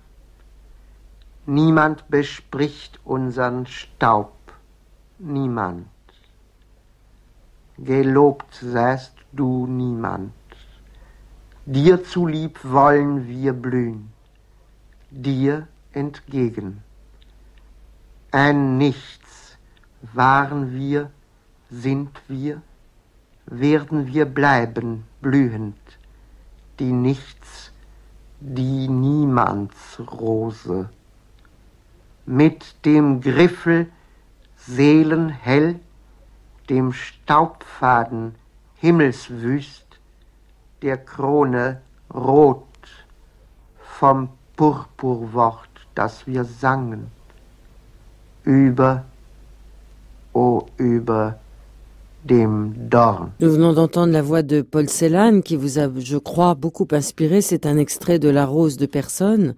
Niemand bespricht unseren Staub, niemand. Gelobt seist du niemand. Dir zulieb wollen wir blühen, dir entgegen. Ein Nichts waren wir, sind wir, werden wir bleiben blühend, die Nichts, die Niemandsrose mit dem Griffel seelenhell, dem Staubfaden himmelswüst, der Krone rot vom Purpurwort, das wir sangen, über, oh über. Nous venons d'entendre la voix de Paul Celan qui vous a, je crois, beaucoup inspiré. C'est un extrait de La Rose de Personne.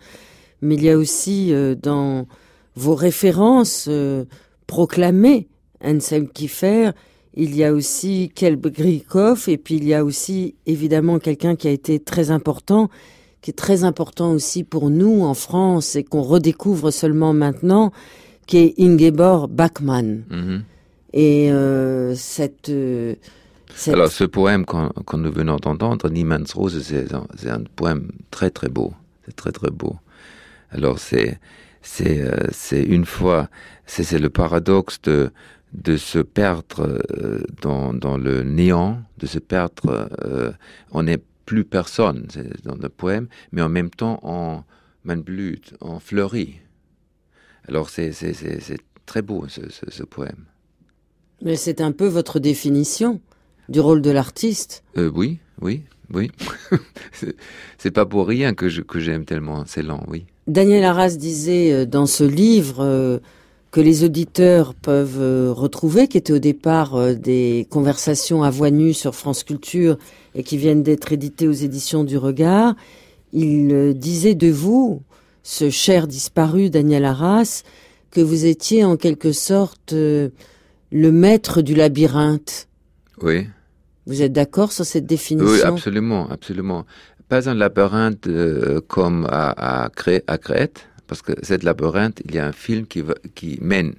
Mais il y a aussi euh, dans vos références euh, proclamées, Anselm Kiefer, il y a aussi Kelbrikov, et puis il y a aussi évidemment quelqu'un qui a été très important, qui est très important aussi pour nous en France et qu'on redécouvre seulement maintenant, qui est Ingeborg Bachmann. Mhm. Et euh, cette, euh, cette- Alors, ce poème qu'on nous venons d'entendre, Niemans Rose, c'est un, poème très très beau. C'est très très beau. Alors, c'est c'est euh, une fois, c'est le paradoxe de de se perdre euh, dans, dans le néant, de se perdre, euh, on n'est plus personne dans le poème, mais en même temps on man blüht, on fleurit. Alors c'est très beau ce, ce, ce poème. mais c'est un peu votre définition du rôle de l'artiste. Euh, oui, oui, oui. C'est- pas pour rien que je que j'aime tellement Ceylan, oui. Daniel Arras disait dans ce livre euh, que les auditeurs peuvent euh, retrouver, qui était au départ euh, des conversations à voix nue sur France Culture et qui viennent d'être éditées aux éditions du Regard. Il euh, disait de vous, ce cher disparu Daniel Arras, que vous étiez en quelque sorte le maître du labyrinthe. Oui, Vous êtes d'accord sur cette définition? Oui, absolument, absolument. Pas un labyrinthe euh, comme à, à, Cré- à Crète, parce que cette labyrinthe, il y a un film qui, mène,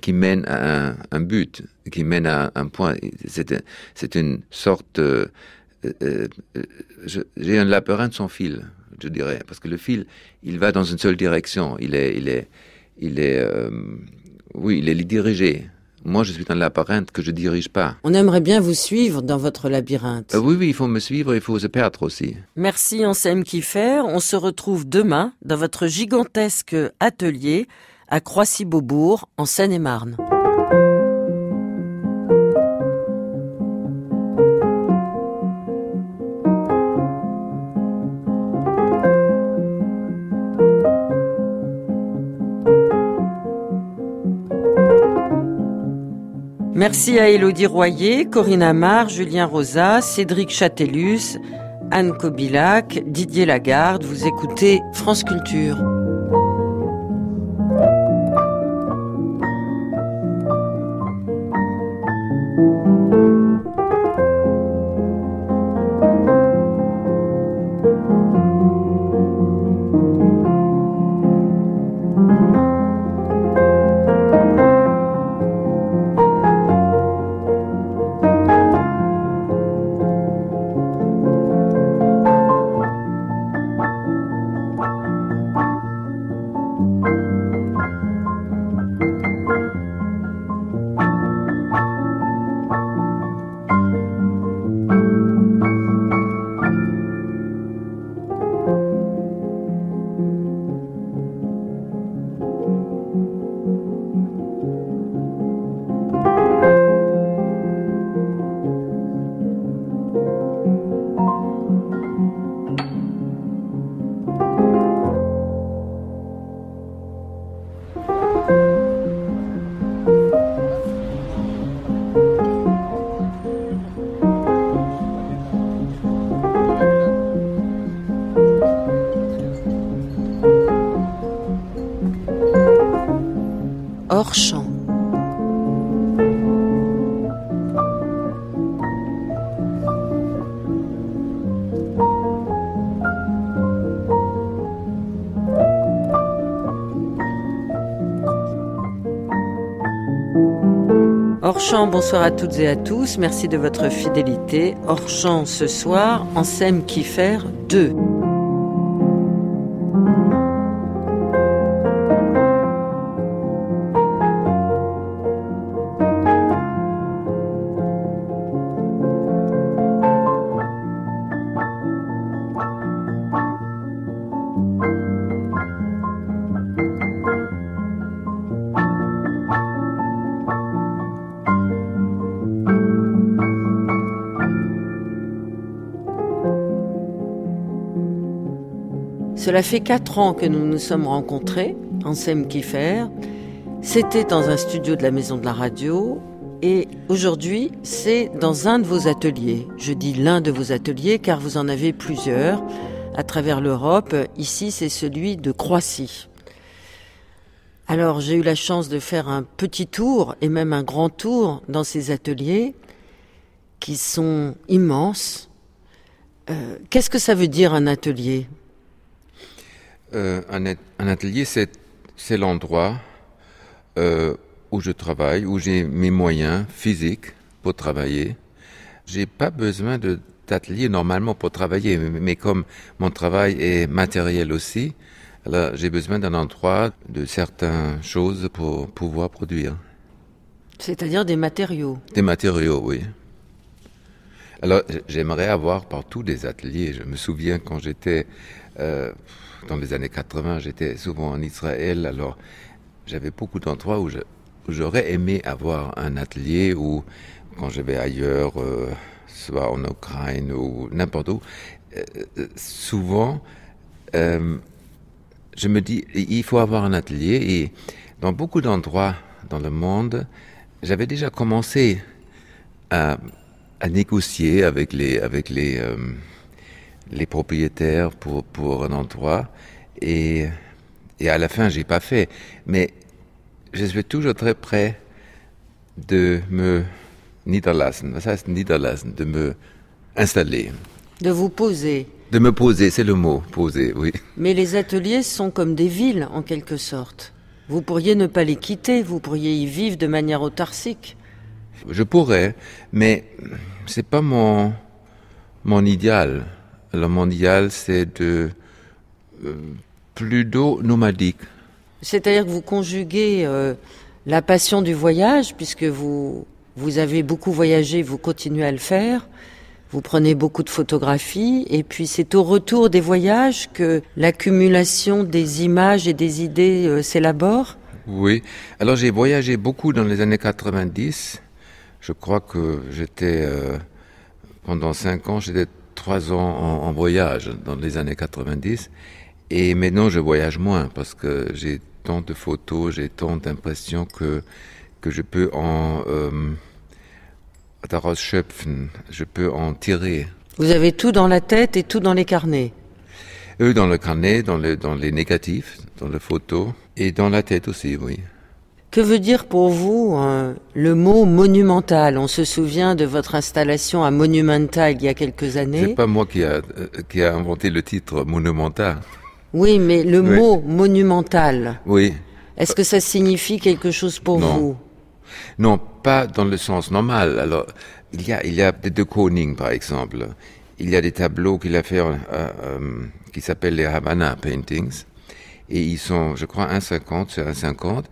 qui mène à un, but, qui mène à un point. C'est un- c'est une sorte. euh, euh, J'ai un labyrinthe sans fil, je dirais, parce que le fil, il va dans une seule direction. Il est, il est, il est, euh, oui, il est dirigé. Moi, je suis un labyrinthe que je dirige pas. On aimerait bien vous suivre dans votre labyrinthe. Euh, oui, oui, il faut me suivre, il faut se perdre aussi. Merci Anselme Kiefer. On se retrouve demain dans votre gigantesque atelier à Croissy-Beaubourg, en Seine-et-Marne. Merci à Élodie Royer, Corinne Amar, Julien Rosa, Cédric Châtellus, Anne Kobilac, Didier Lagarde. Vous écoutez France Culture. hors champ. Bonsoir à toutes et à tous. Merci de votre fidélité. Orchamp ce soir, en sem Kiffer deux. Cela fait quatre ans que nous nous sommes rencontrés, en Sem Kiffer. C'était dans un studio de la Maison de la Radio. Et aujourd'hui, c'est dans un de vos ateliers. Je dis l'un de vos ateliers car vous en avez plusieurs à travers l'Europe. Ici, c'est celui de Croissy. Alors, j'ai eu la chance de faire un petit tour et même un grand tour dans ces ateliers qui sont immenses. Euh, Qu'est-ce que ça veut dire un atelier? Euh, un, at- un atelier, c'est l'endroit euh, où je travaille, où j'ai mes moyens physiques pour travailler. J'ai pas besoin d'atelier normalement pour travailler, mais, comme mon travail est matériel aussi, alors j'ai besoin d'un endroit de certaines choses pour pouvoir produire. C'est-à-dire des matériaux. Des matériaux, oui. Alors, j'aimerais avoir partout des ateliers. Je me souviens quand j'étais euh, dans les années 80, j'étais souvent en Israël. Alors, j'avais beaucoup d'endroits où j'aurais aimé avoir un atelier ou quand je vais ailleurs, euh, soit en Ukraine ou n'importe où. euh, souvent, euh, je me dis, il faut avoir un atelier et dans beaucoup d'endroits dans le monde, j'avais déjà commencé à, à négocier avec les, avec les, les propriétaires pour, pour un endroit et, et à la fin, j'ai pas fait. Mais je suis toujours très prêt de me niederlassen, was heißt niederlassen, de me installer, De vous poser. de me poser, c'est le mot, poser, oui. Mais les ateliers sont comme des villes, en quelque sorte. Vous pourriez ne pas les quitter, vous pourriez y vivre de manière autarcique. Je pourrais, mais c'est pas mon mon idéal. Alors mon idéal, c'est de euh, plutôt nomadique. C'est-à-dire que vous conjuguez euh, la passion du voyage, puisque vous, vous avez beaucoup voyagé, vous continuez à le faire. Vous prenez beaucoup de photographies, et puis c'est au retour des voyages que l'accumulation des images et des idées euh, s'élabore. Oui. Alors j'ai voyagé beaucoup dans les années 90. Je crois que j'étais euh, pendant cinq ans, j'étais trois ans en, en voyage dans les années 90. Et maintenant, je voyage moins parce que j'ai tant de photos, j'ai tant d'impressions que que je peux en euh, daraus schöpfen, je peux en tirer. Vous avez tout dans la tête et tout dans les carnets. Eux dans le carnet, dans, le, dans les négatifs, dans les photos et dans la tête aussi, oui. Que veut dire pour vous euh, le mot monumental? On se souvient de votre installation à Monumental il y a quelques C'est années. pas moi qui a, euh, qui a inventé le titre monumental. Oui, mais le Oui. mot monumental, Oui. est-ce que ça signifie quelque chose pour Non. vous? Non, pas dans le sens normal. Alors, il y a, il y a des de Koning, par exemple. Il y a des tableaux qu'il a fait, euh, euh, qui s'appellent les Havana Paintings. Et ils sont, je crois, 1,50 sur 1,50.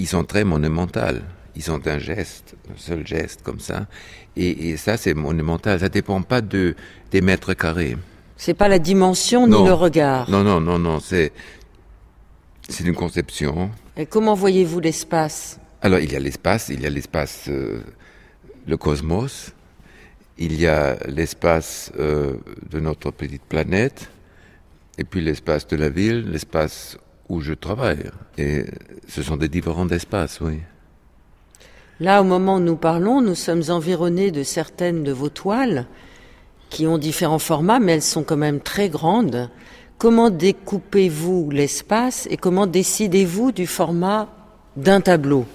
Ils sont très monumentaux. Ils ont un geste, un seul geste comme ça. Et, et ça, c'est monumental. Ça dépend pas de, des mètres carrés. C'est pas la dimension ni le regard. Non, non, non, non, c'est, c'est une conception. Et comment voyez-vous l'espace? Alors, il y a l'espace, il y a l'espace, euh, le cosmos, il y a l'espace euh, de notre petite planète, et puis l'espace de la ville, l'espace où je travaille. Et ce sont des différents espaces, oui. Là, au moment où nous parlons, nous sommes environnés de certaines de vos toiles qui ont différents formats, mais elles sont quand même très grandes. Comment découpez-vous l'espace et comment décidez-vous du format d'un tableau?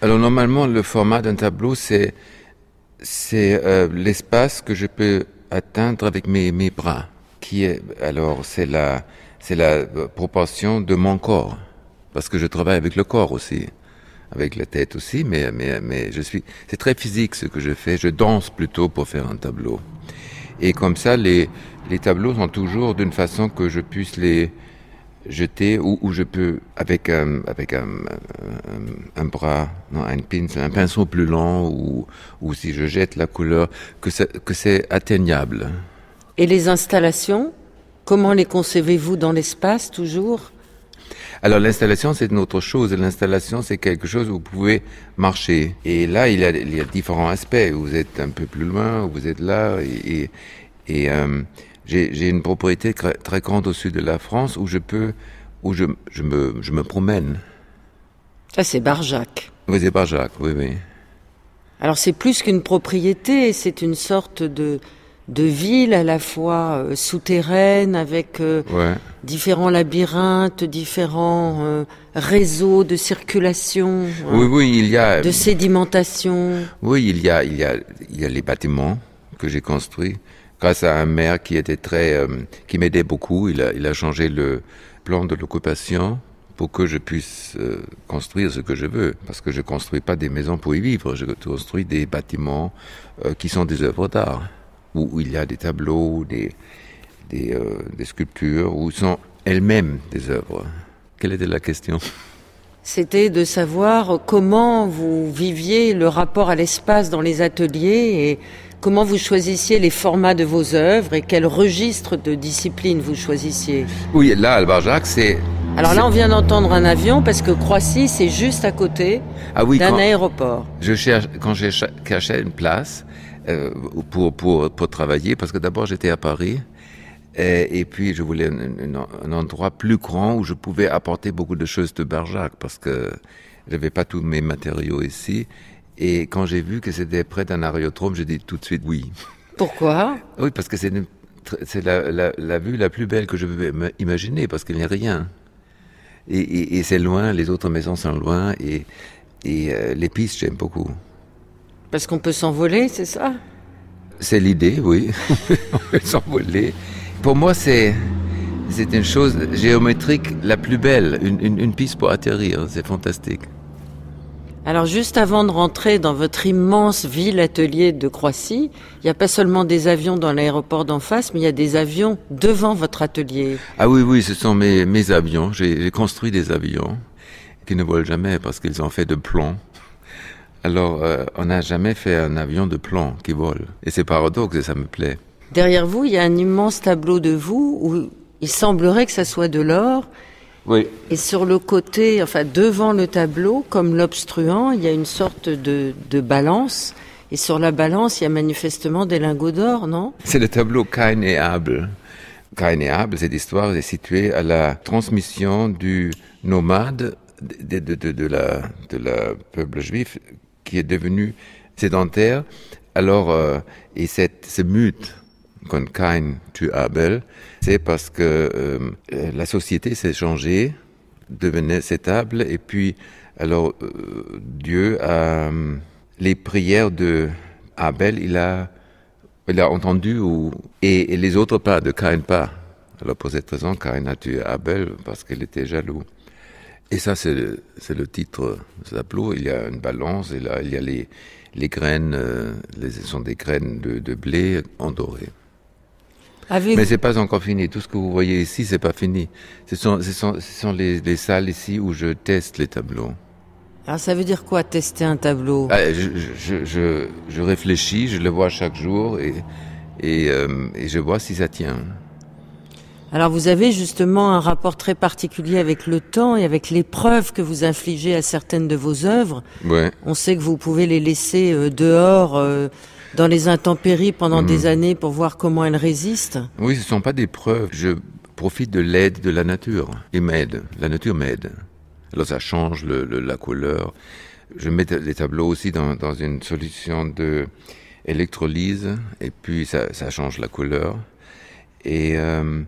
Alors, normalement, le format d'un tableau, c'est, c'est euh, l'espace que je peux atteindre avec mes, mes bras, qui est, alors, c'est la, c'est la euh, proportion de mon corps, parce que je travaille avec le corps aussi. avec la tête aussi, mais, mais, mais je suis, c'est très physique ce que je fais. Je danse plutôt pour faire un tableau. Et comme ça, les, les tableaux sont toujours d'une façon que je puisse les jeter ou, ou je peux, avec un, avec un, un, bras, non, un pinceau, un pinceau plus lent ou, ou si je jette la couleur, que c'est, que c'est atteignable. Et les installations, comment les concevez-vous dans l'espace toujours? Alors l'installation, c'est une autre chose. L'installation, c'est quelque chose où vous pouvez marcher. Et là, il y a, il y a différents aspects. Vous êtes un peu plus loin, vous êtes là. Et, et, et euh, j'ai une propriété très, très grande au sud de la France où je peux, où je, je, me, je me promène. Ça, c'est Barjac. Oui, c'est Jacques, oui, oui. Alors c'est plus qu'une propriété, c'est une sorte de, de ville à la fois euh, souterraine avec euh, Ouais. différents labyrinthes, différents euh, réseaux de circulation, hein, Oui, oui, il y a, de sédimentation. oui, il y a, il y a, il y a les bâtiments que j'ai construits grâce à un maire qui était très, euh, qui m'aidait beaucoup. Il a, il a changé le plan de l'occupation pour que je puisse construire ce que je veux. Parce que je construis pas des maisons pour y vivre, je construis des bâtiments qui sont des œuvres d'art, où, où il y a des tableaux, des, des, euh, des sculptures, où sont elles-mêmes des œuvres. Quelle était la question? C'était de savoir comment vous viviez le rapport à l'espace dans les ateliers et comment vous choisissiez les formats de vos œuvres et quel registre de discipline vous choisissiez. Oui, là, Albarjac, c'est... Alors là, on vient d'entendre un avion parce que Croissy, c'est juste à côté Ah oui, d'un aéroport. Je cherche, quand j'ai cha- caché une place euh, pour, pour, pour travailler, parce que d'abord j'étais à Paris, et, et puis je voulais un, un- un endroit plus grand où je pouvais apporter beaucoup de choses de Berjac, parce que j'avais pas tous mes matériaux ici. Et quand j'ai vu que c'était près d'un aérodrome, j'ai dit tout de suite oui. Pourquoi? Oui, parce que c'est la, la, la vue la plus belle que je peux im- imaginer, parce qu'il n'y a rien. Et, et, et c'est loin, les autres maisons sont loin, et, et euh, les pistes, j'aime beaucoup. Parce qu'on peut s'envoler, c'est ça? C'est l'idée, oui. On peut s'envoler. Pour moi, c'est c'est une chose géométrique la plus belle, une, une, une piste pour atterrir. C'est fantastique. Alors juste avant de rentrer dans votre immense ville atelier de Croissy, il n'y a pas seulement des avions dans l'aéroport d'en face, mais il y a des avions devant votre atelier. Ah oui, oui, ce sont mes, mes avions. J'ai construit des avions qui ne volent jamais parce qu'ils sont faits de plomb. Alors, euh, on n'a jamais fait un avion de plomb qui vole. Et c'est paradoxe et ça me plaît. Derrière vous, il y a un immense tableau de vous où il semblerait que ça soit de l'or. Oui. Et sur le côté, enfin devant le tableau, comme l'obstruant, il y a une sorte de, de balance. Et sur la balance, il y a manifestement des lingots d'or, non? C'est le tableau Cain et Abel. Cain et Abel, cette histoire est située à la transmission du nomade de, de, de, de la, de la peuple juif qui est devenu sédentaire. Alors, euh, et cette, ce mythe quand Cain tue Abel, c'est parce que euh, la société s'est changée, devenait sétable, et puis alors euh, Dieu a les prières de Abel, il a il a entendu ou et, et les autres pas de Cain pas. Alors pour cette raison, Cain a tué Abel parce qu'il était jaloux? Et ça, c'est le, le titre de tableau. Il y a une balance et là, il y a les, les graines, euh, les, ce sont des graines de, de blé endorées. Avec Mais c'est pas encore fini. Tout ce que vous voyez ici, c'est pas fini. Ce sont, ce sont, ce sont les, les salles ici où je teste les tableaux. Alors ça veut dire quoi tester un tableau? Ah, je, je, je, je réfléchis, je le vois chaque jour et, et, euh, et je vois si ça tient. Alors vous avez justement un rapport très particulier avec le temps et avec l'épreuve que vous infligez à certaines de vos œuvres. Ouais. On sait que vous pouvez les laisser euh, dehors euh, dans les intempéries pendant Mhm. des années pour voir comment elles résistent. Oui, ce ne sont pas des preuves. Je profite de l'aide de la nature. Il m'aide. La nature m'aide. Alors ça change le, le- la couleur. Je mets les tableaux aussi dans, dans une solution de électrolyse et puis ça, ça change la couleur. Et euh,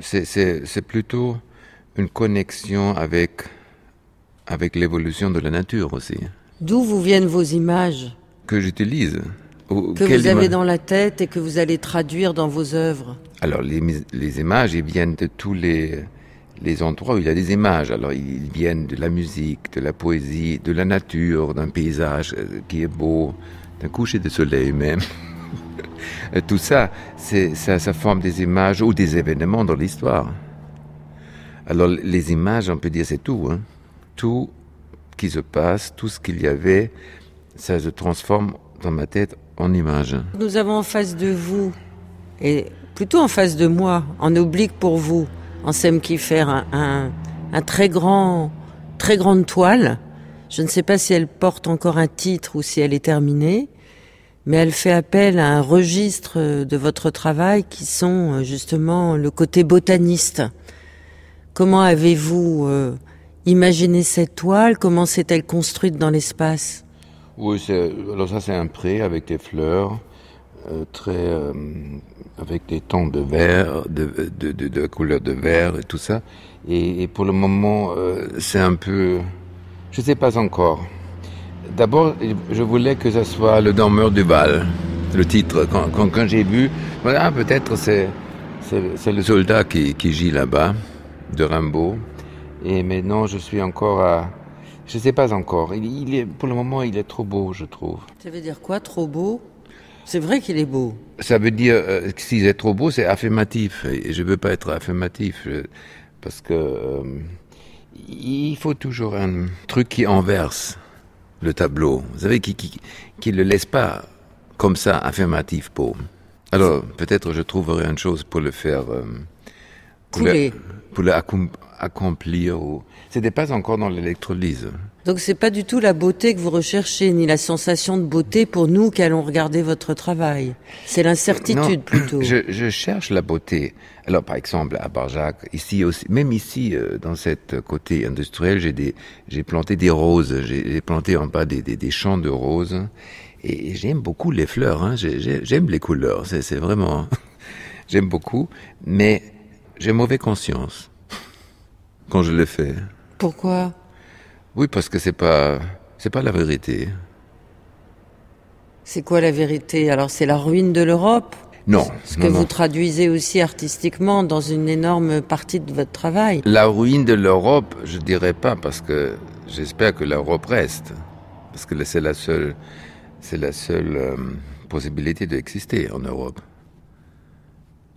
c'est- plutôt une connexion avec, avec l'évolution de la nature aussi, D'où vous viennent vos images que j'utilise. Que vous avez dans la tête et que vous allez traduire dans vos œuvres Alors, les images, ils viennent de tous les, les endroits où il y a des images. Alors, ils viennent de la musique, de la poésie, de la nature, d'un paysage euh, qui est beau, d'un coucher de soleil même. Tout ça, ça, forme des images ou des événements dans l'histoire. Alors, les images, on peut dire, c'est tout. Hein. Tout qui se passe, tout ce qu'il y avait, ça se transforme dans ma tête en images. Nous avons en face de vous, et plutôt en face de moi, en oblique pour vous, en Sem un, un, un très grand, très grande toile. Je ne sais pas si elle porte encore un titre ou si elle est terminée, mais elle fait appel à un registre de votre travail qui sont justement le côté botaniste. Comment avez-vous euh, imaginé cette toile? Comment s'est-elle construite dans l'espace? Oui, alors ça c'est un pré avec des fleurs, euh, très euh, avec des tons de vert, de, de, de, de, couleur de vert et tout ça. Et, et pour le moment, euh, c'est un peu, je sais pas encore. D'abord, je voulais que ça soit le dormeur du Val, le titre. Quand, quand, quand j'ai vu, voilà, peut-être c'est c'est le soldat qui, qui gît là-bas, de Rimbaud. Et maintenant, je suis encore à, je sais pas encore. Il, il est, pour le moment, il est trop beau, je trouve. Ça veut dire quoi, trop beau? C'est vrai qu'il est beau. Ça veut dire euh, que s'il est trop beau, c'est affirmatif. Et je veux pas être affirmatif parce que euh, il faut toujours un truc qui inverse le tableau. Vous savez, qui qui qui le laisse pas comme ça affirmatif pour. Alors peut-être je trouverai une chose pour le faire. Euh, pour, le, pour le accomplir. Ou... C'était pas encore dans l'électrolyse. Donc c'est pas du tout la beauté que vous recherchez, ni la sensation de beauté pour nous qui allons regarder votre travail. C'est l'incertitude plutôt. Je, je, cherche la beauté. Alors par exemple à Barjac, ici aussi, même ici euh, dans cette côté industriel, j'ai des, j'ai planté des roses, j'ai planté en bas des, des, des, champs de roses, et j'aime beaucoup les fleurs. Hein. J'aime les couleurs, c'est vraiment, j'aime beaucoup, mais j'ai mauvaise conscience quand je le fais. Pourquoi? Oui, parce que c'est pas, c'est pas la vérité. C'est quoi la vérité? Alors c'est la ruine de l'Europe? Non. Ce que vous traduisez aussi artistiquement dans une énorme partie de votre travail. La ruine de l'Europe, je dirais pas, parce que j'espère que l'Europe reste, parce que c'est la seule, c'est la seule euh, possibilité d'exister en Europe.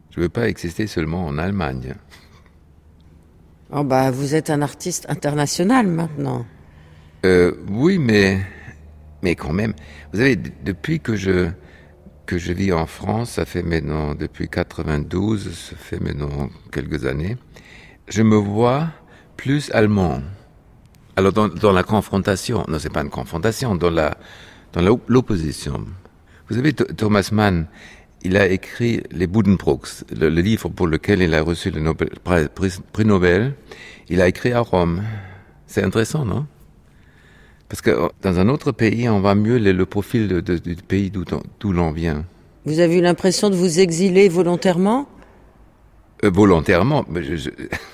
Je veux pas exister seulement en Allemagne. Oh bah, vous êtes un artiste international maintenant. Euh, oui, mais mais quand même, vous savez, depuis que je que je vis en France, ça fait maintenant depuis 92, ça fait maintenant quelques années, je me vois plus allemand. Alors dans, dans la confrontation, non, c'est pas une confrontation, dans la dans l'opposition. Vous savez, Thomas Mann, il a écrit Les Buddenbrooks, le, le, livre pour lequel il a reçu le Nobel, prix, prix Nobel. Il a écrit à Rome. C'est intéressant, non? Parce que dans un autre pays, on voit mieux le, le profil de, de, du pays d'où l'on vient. Vous avez eu l'impression de vous exiler volontairement? Euh, Volontairement, mais je, je,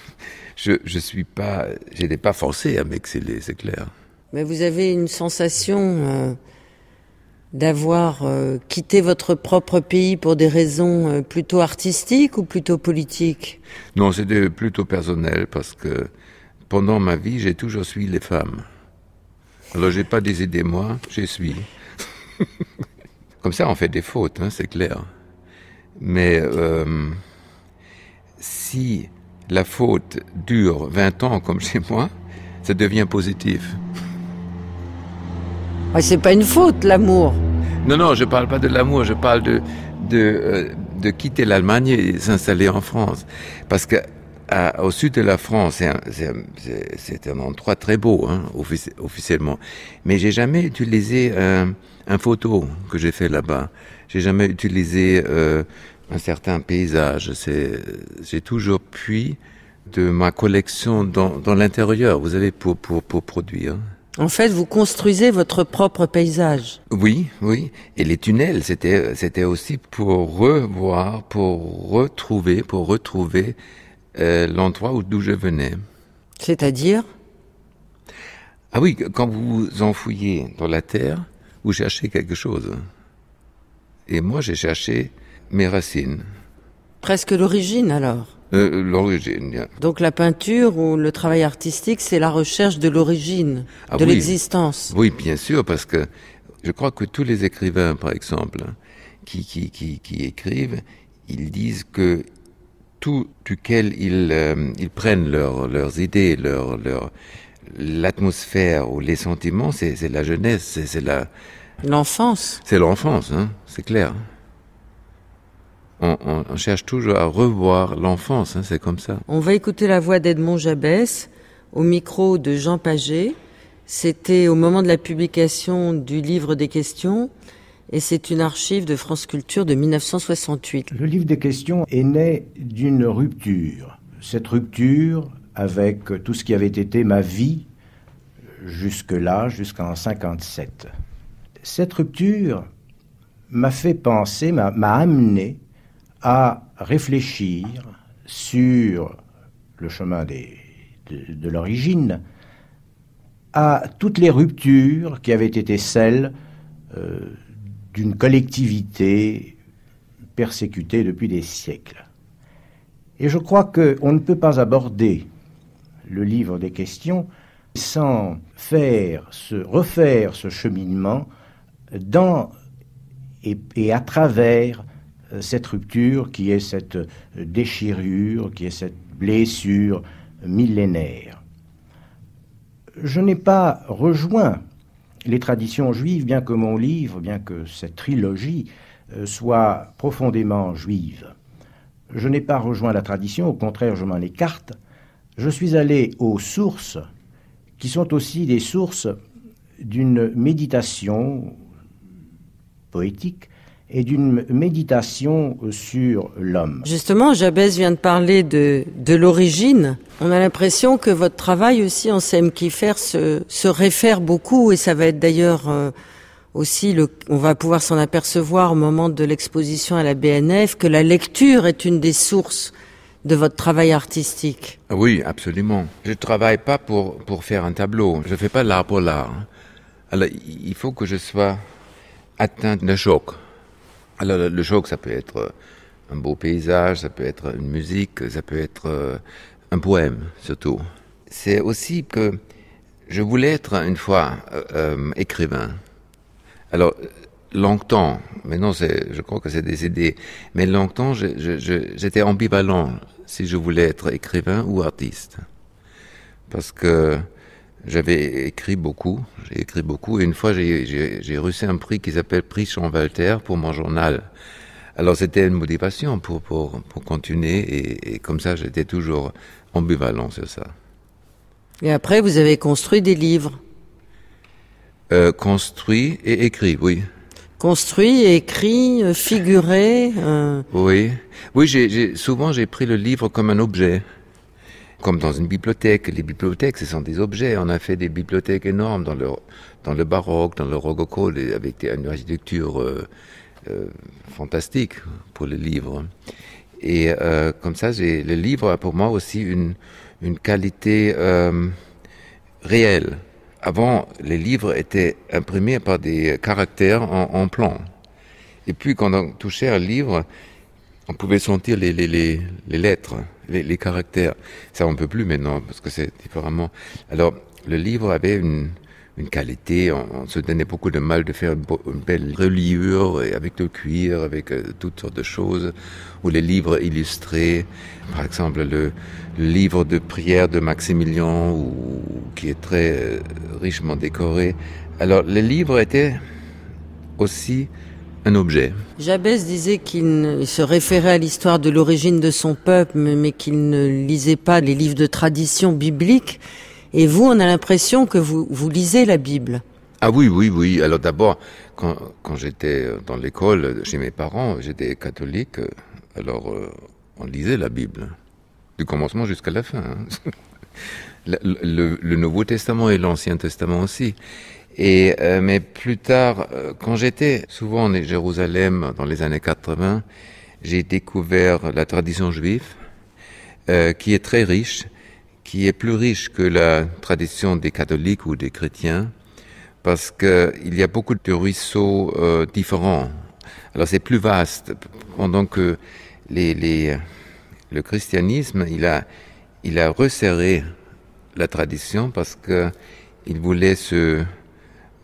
je, je suis pas, j'étais pas forcé à m'exiler, c'est clair. Mais vous avez une sensation. Euh d'avoir euh, quitté votre propre pays pour des raisons euh, plutôt artistiques ou plutôt politiques? Non, c'était plutôt personnel parce que pendant ma vie, j'ai toujours suivi les femmes. Alors, j'ai pas des idées moi, j'ai suis. Comme ça, on fait des fautes, hein, c'est clair. Mais euh, si la faute dure 20 ans comme chez moi, ça devient positif. C'est pas une faute, l'amour. Non, non, je parle pas de l'amour, je parle de, de, euh, de quitter l'Allemagne et s'installer en France. Parce que à, au sud de la France, c'est un, un endroit très beau, hein, offici officiellement. Mais j'ai jamais utilisé un, un photo que j'ai fait là-bas. J'ai jamais utilisé euh, un certain paysage. J'ai toujours pris de ma collection dans, dans l'intérieur, vous savez, pour, pour, pour produire. En fait, vous construisez votre propre paysage. Oui, oui. Et les tunnels, c'était, c'était aussi pour revoir, pour retrouver, pour retrouver euh, l'endroit d'où je venais. C'est-à-dire? Ah oui, quand vous vous enfouillez dans la terre, vous cherchez quelque chose. Et moi, j'ai cherché mes racines. Presque l'origine, alors? Euh, l'origine. Donc la peinture ou le travail artistique, c'est la recherche de l'origine, Ah de oui. l'existence. Oui, bien sûr, parce que je crois que tous les écrivains, par exemple, hein, qui, qui, qui, qui écrivent, ils disent que tout duquel ils, euh, ils prennent leurs leurs idées, leur, leur, l'atmosphère ou les sentiments, c'est la jeunesse, c'est c'est la, L'enfance. c'est l'enfance, hein, c'est clair. On, on, on cherche toujours à revoir l'enfance, hein, c'est comme ça. On va écouter la voix d'Edmond Jabès au micro de Jean Paget. C'était au moment de la publication du livre des questions et c'est une archive de France Culture de 1968. Le livre des questions est né d'une rupture. Cette rupture avec tout ce qui avait été ma vie jusque-là, jusqu'en 57. Cette rupture m'a fait penser, m'a m'a amené à réfléchir sur le chemin de, l'origine, à toutes les ruptures qui avaient été celles euh, d'une collectivité persécutée depuis des siècles. Et je crois qu'on ne peut pas aborder le livre des questions sans faire ce, refaire ce cheminement dans et, à travers cette rupture qui est cette euh, déchirure, qui est cette blessure millénaire. Je n'ai pas rejoint les traditions juives, bien que mon livre, bien que cette trilogie euh, soit profondément juive. Je n'ai pas rejoint la tradition, au contraire, je m'en écarte. Je suis allé aux sources qui sont aussi des sources d'une méditation poétique et d'une méditation sur l'homme. Justement, Jabès vient de parler de, de l'origine. On a l'impression que votre travail aussi en CM Kiefer se, se réfère beaucoup, et ça va être d'ailleurs euh, aussi, le, on va pouvoir s'en apercevoir au moment de l'exposition à la BNF, que la lecture est une des sources de votre travail artistique. Oui, absolument. Je travaille pas pour, pour faire un tableau. Je fais pas l'art pour l'art. hein. Alors, il faut que je sois atteint de choc. Alors, le- choc, ça peut être euh, un beau paysage, ça peut être une musique, ça peut être euh, un poème, surtout. C'est aussi que je voulais être une fois euh, euh, écrivain. Alors, longtemps, maintenant je crois que c'est décédé, mais longtemps j'étais ambivalent si je voulais être écrivain ou artiste. Parce que j'avais écrit beaucoup, j'ai écrit beaucoup, et une fois j'ai- reçu un prix qui s'appelle Prix Jean-Walter pour mon journal. Alors c'était une motivation pour, pour, pour continuer, et, et comme ça j'étais toujours ambivalent sur ça. Et après, vous avez construit des livres. Euh, construit et écrit, oui. Construit, écrit, euh, figuré. euh, Oui, oui. J'ai- souvent, j'ai pris le livre comme un objet, comme dans une bibliothèque. Les bibliothèques, ce sont des objets. On a fait des bibliothèques énormes dans le dans le baroque, dans le rococo, avec une architecture euh, euh, fantastique pour les livres. Et euh, comme ça, le livre a pour moi aussi une une qualité euh, réelle. Avant, les livres étaient imprimés par des caractères en, en plan. Et puis, quand on touchait un livre, on pouvait sentir les, les, les, les lettres, les, les caractères. Ça, on peut plus maintenant, parce que c'est différemment. Alors, le livre avait une, une qualité, on, on se donnait beaucoup de mal de faire une, belle reliure, avec le cuir, avec euh, toutes sortes de choses, ou les livres illustrés, par exemple le, le livre de prière de Maximilien, ou, qui est très euh, richement décoré. Alors, les livres étaient aussi un objet. Jabès disait qu'il se référait à l'histoire de l'origine de son peuple, mais, qu'il ne lisait pas les livres de tradition biblique. Et vous, on a l'impression que vous, vous lisez la Bible. Ah oui, oui, oui. Alors d'abord, quand, quand j'étais dans l'école chez mes parents, j'étais catholique, euh, alors euh, on lisait la Bible, du commencement jusqu'à la fin. hein. le, le- le Nouveau Testament et l'Ancien Testament aussi. Et euh, mais plus tard, euh, quand j'étais souvent en Jérusalem dans les années 80, j'ai découvert la tradition juive, euh, qui est très riche, qui est plus riche que la tradition des catholiques ou des chrétiens parce qu'il y a beaucoup de ruisseaux euh, différents. Alors c'est plus vaste, pendant que les, les, le christianisme, il a, il a resserré la tradition parce que il voulait se,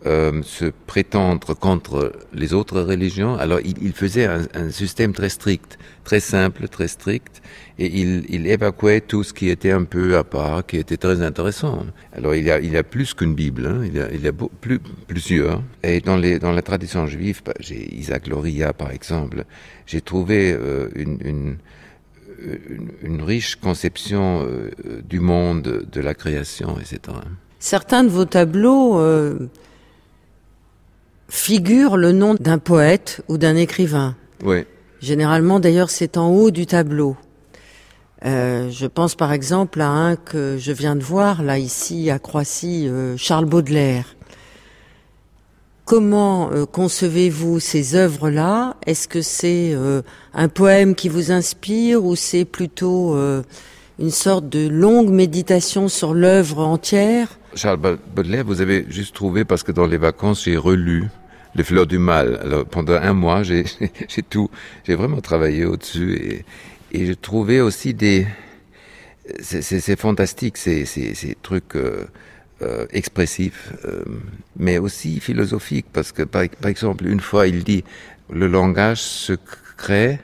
euh, se prétendre contre les autres religions. Alors il, faisait un, système très strict, très simple, très strict, et il, il, évacuait tout ce qui était un peu à part, qui était très intéressant. Alors il y a, il y a plus qu'une Bible, hein. il y a, il y a plus, plusieurs. Et dans, les, dans la tradition juive, bah, j'ai Isaac Loria par exemple, j'ai trouvé euh, une, une une, riche conception euh, du monde, de la création, etc. Certains de vos tableaux euh, figurent le nom d'un poète ou d'un écrivain. Oui. Généralement, d'ailleurs, c'est en haut du tableau. Euh, je pense par exemple à un que je viens de voir là ici à Croissy, Charles Baudelaire. Comment euh, concevez-vous ces œuvres-là? Est-ce que c'est euh, un poème qui vous inspire ou c'est plutôt euh, une sorte de longue méditation sur l'œuvre entière? Charles Baudelaire, vous avez juste trouvé parce que dans les vacances, j'ai relu Les Fleurs du Mal. Alors pendant un mois, j'ai tout, j'ai vraiment travaillé au-dessus et, et j'ai trouvé aussi des... C'est fantastique, ces, ces, ces trucs... Euh, expressif, euh, mais aussi philosophique, parce que par, exemple, une fois, il dit le langage se crée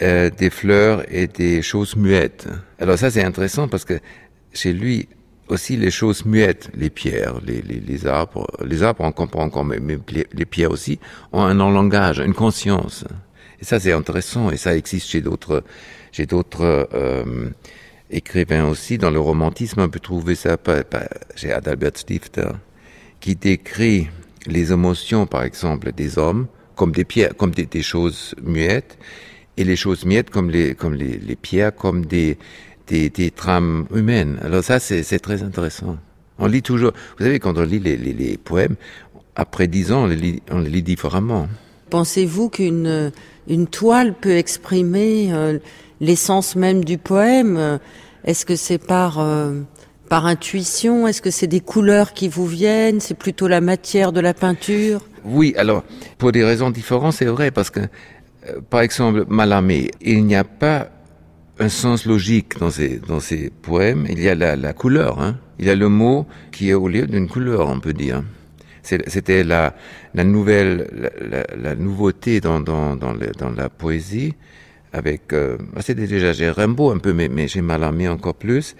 euh, des fleurs et des choses muettes. Alors ça, c'est intéressant parce que chez lui aussi les choses muettes, les pierres, les, les, les arbres, les arbres on comprend encore, mais, mais les pierres aussi ont un langage, une conscience. Et ça, c'est intéressant et ça existe chez d'autres, chez d'autres écrivain aussi, dans le romantisme, on peut trouver ça chez Adalbert Stifter, qui décrit les émotions, par exemple, des hommes comme des pierres, comme des, choses muettes, et les choses muettes comme les, comme les, pierres, comme des, des, trames humaines. Alors ça, c'est très intéressant. On lit toujours, vous savez, quand on lit les, les, poèmes, après dix ans, on les lit, on les lit différemment. Pensez-vous qu'une une toile peut exprimer euh, l'essence même du poème? Est-ce que c'est par euh, par intuition? Est-ce que c'est des couleurs qui vous viennent? C'est plutôt la matière de la peinture? Oui, alors pour des raisons différentes, c'est vrai parce que euh, par exemple Malamé, il n'y a pas un sens logique dans ces dans ces poèmes. Il y a la, la couleur. Hein. Il y a le mot qui est au lieu d'une couleur, on peut dire. C'était la, la nouvelle, la, nouveauté dans, dans, dans, la poésie, avec, euh, c'était déjà j'ai Rimbaud un peu, mais, mais j'ai Mallarmé encore plus,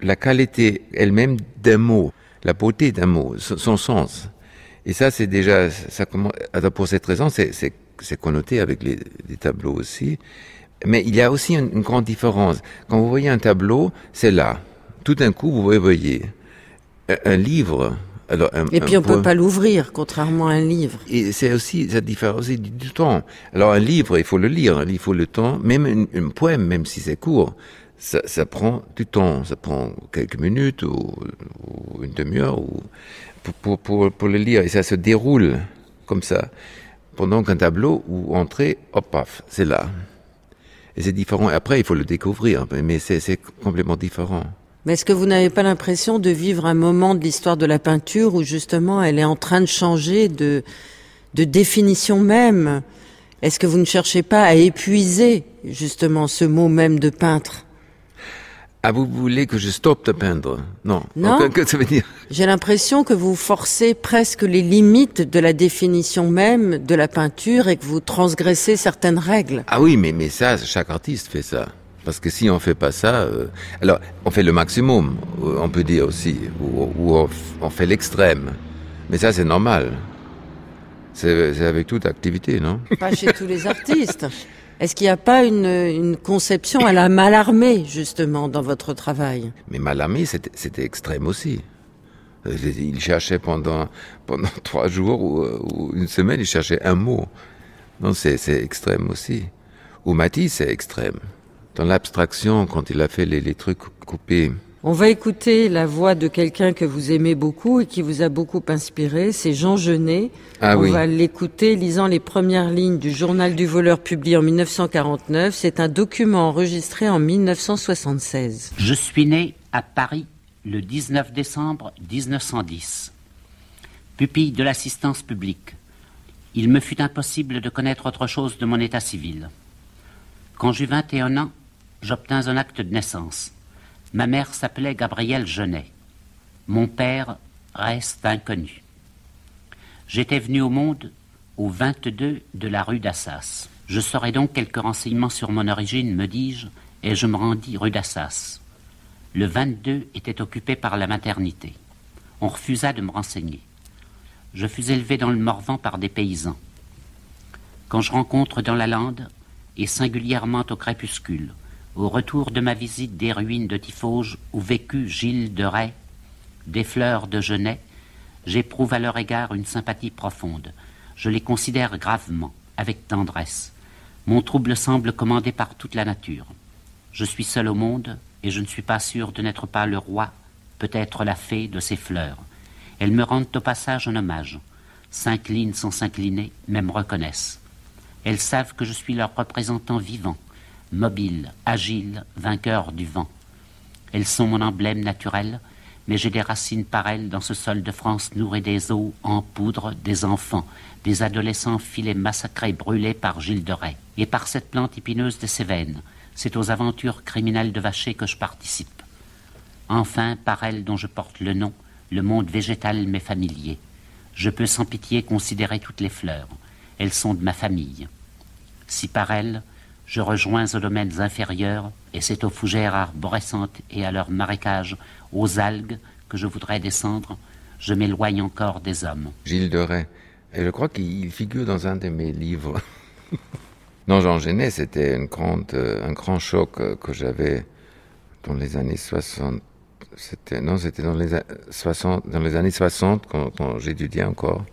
la qualité elle-même d'un mot, la beauté d'un mot, son sens. Et ça, c'est déjà, ça commence, pour cette raison, c'est, connoté avec les, tableaux aussi. Mais il y a aussi une, une, grande différence. Quand vous voyez un tableau, c'est là. Tout d'un coup, vous voyez un livre, et puis on ne peut pas l'ouvrir, contrairement à un livre. Et c'est aussi ça diffère aussi du, temps. Alors un livre, il faut le lire, il faut le temps. Même un poème, même si c'est court, ça, ça, prend du temps. Ça prend quelques minutes ou, une demi-heure pour, pour, pour, pour, le lire. Et ça se déroule comme ça. Pendant qu'un tableau ou entrer, hop, paf, c'est là. Et c'est différent. Après, il faut le découvrir, mais c'est complètement différent. Mais est-ce que vous n'avez pas l'impression de vivre un moment de l'histoire de la peinture où justement elle est en train de changer de, de définition même? Est-ce que vous ne cherchez pas à épuiser justement ce mot même de peintre? Ah, vous voulez que je stoppe de peindre? Non. Non. Que ça veut dire? J'ai l'impression que vous forcez presque les limites de la définition même de la peinture et que vous transgressez certaines règles. Ah oui, mais, mais ça, chaque artiste fait ça. Parce que si on fait pas ça, euh, alors on fait le maximum, euh, on peut dire aussi, ou, ou on, fait l'extrême. Mais ça, c'est normal. C'est avec toute activité, non? Pas chez tous les artistes. Est-ce qu'il n'y a pas une, conception à la malarmée, justement, dans votre travail? Mais malarmée, c'était extrême aussi. Il cherchait pendant, pendant trois jours ou, ou une semaine, il cherchait un mot. Non, c'est extrême aussi. Ou Matisse, c'est extrême dans l'abstraction quand il a fait les, les, trucs coupés. On va écouter la voix de quelqu'un que vous aimez beaucoup et qui vous a beaucoup inspiré, c'est Jean Genet. Ah On va l'écouter lisant les premières lignes du journal du voleur publié en 1949. C'est un document enregistré en 1976. Je suis né à Paris le 19 décembre 1910. Pupille de l'assistance publique. Il me fut impossible de connaître autre chose de mon état civil. Quand j'eus 21 ans, j'obtins un acte de naissance. Ma mère s'appelait Gabrielle Genet. Mon père reste inconnu. J'étais venu au monde au 22 de la rue d'Assas. Je saurais donc quelques renseignements sur mon origine, me dis-je, et je me rendis rue d'Assas. Le 22 était occupé par la maternité. On refusa de me renseigner. Je fus élevé dans le Morvan par des paysans. Quand je rencontre dans la lande, et singulièrement au crépuscule, au retour de ma visite des ruines de Tifauge où vécut Gilles de Rais, des fleurs de Genet, j'éprouve à leur égard une sympathie profonde. Je les considère gravement, avec tendresse. Mon trouble semble commandé par toute la nature. Je suis seul au monde, et je ne suis pas sûr de n'être pas le roi, peut-être la fée de ces fleurs. Elles me rendent au passage un hommage, s'inclinent sans s'incliner, mais me reconnaissent. Elles savent que je suis leur représentant vivant, mobile, agile, vainqueur du vent. Elles sont mon emblème naturel, mais j'ai des racines par elles dans ce sol de France nourri des eaux en poudre des enfants, des adolescents filés massacrés, brûlés par Gilles de Rais. Et par cette plante épineuse de Cévennes, c'est aux aventures criminelles de Vacher que je participe. Enfin, par elle dont je porte le nom, le monde végétal m'est familier. Je peux sans pitié considérer toutes les fleurs. Elles sont de ma famille. Si par elles, je rejoins aux domaines inférieurs, et c'est aux fougères arborescentes et à leurs marécages, aux algues que je voudrais descendre, je m'éloigne encore des hommes. Gilles de Rais. Et je crois qu'il figure dans un de mes livres. non, Jean Genet, c'était une grande, euh, un grand choc euh, que j'avais dans les années 60. C'était, non, c'était dans les, 60, dans les années 60 quand, quand j'étudiais encore.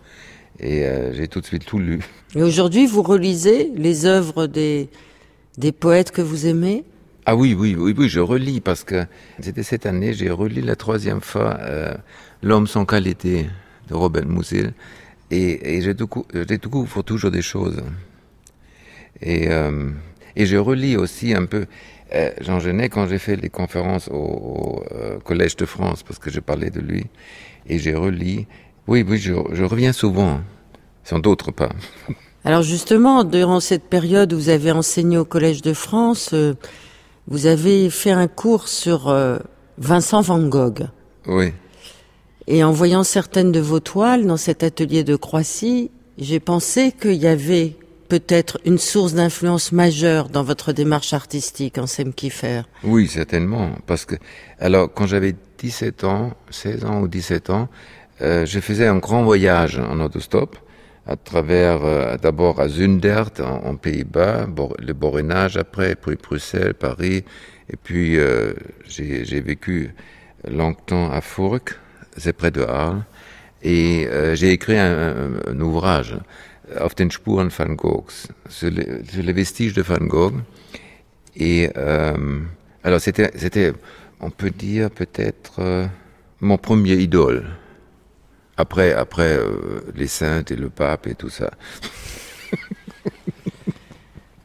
Et euh, j'ai tout de suite tout lu. Et aujourd'hui, vous relisez les œuvres des, des poètes que vous aimez? Ah oui, oui, oui, oui, je relis parce que c'était cette année, j'ai relu la troisième fois euh, L'homme sans qualité de Robert Musil et, et je, découvre, je découvre toujours des choses. Et, euh, et je relis aussi un peu euh, Jean Genet quand j'ai fait les conférences au, euh, Collège de France parce que je parlais de lui et j'ai relis. Oui, oui, je reviens souvent, sans d'autres pas. Alors justement, durant cette période où vous avez enseigné au Collège de France, euh, vous avez fait un cours sur euh, Vincent Van Gogh. Oui. Et en voyant certaines de vos toiles dans cet atelier de Croissy, j'ai pensé qu'il y avait peut-être une source d'influence majeure dans votre démarche artistique en Sem Kiefer. Oui, certainement. Parce que, alors, quand j'avais 17 ans, 16 ans ou 17 ans, euh, je faisais un grand voyage en autostop à travers, euh, d'abord à Zundert, en, en Pays-Bas, le Borinage après, puis Bruxelles, Paris, et puis euh, j'ai vécu longtemps à Fourques, c'est près de Arles, et euh, j'ai écrit un, un, un, ouvrage, Auf den Spuren Van Goghs, sur les, sur les vestiges de Van Gogh. Et euh, alors c'était, c'était, on peut dire peut-être euh, mon premier idole. Après, après euh, les saintes et le pape et tout ça.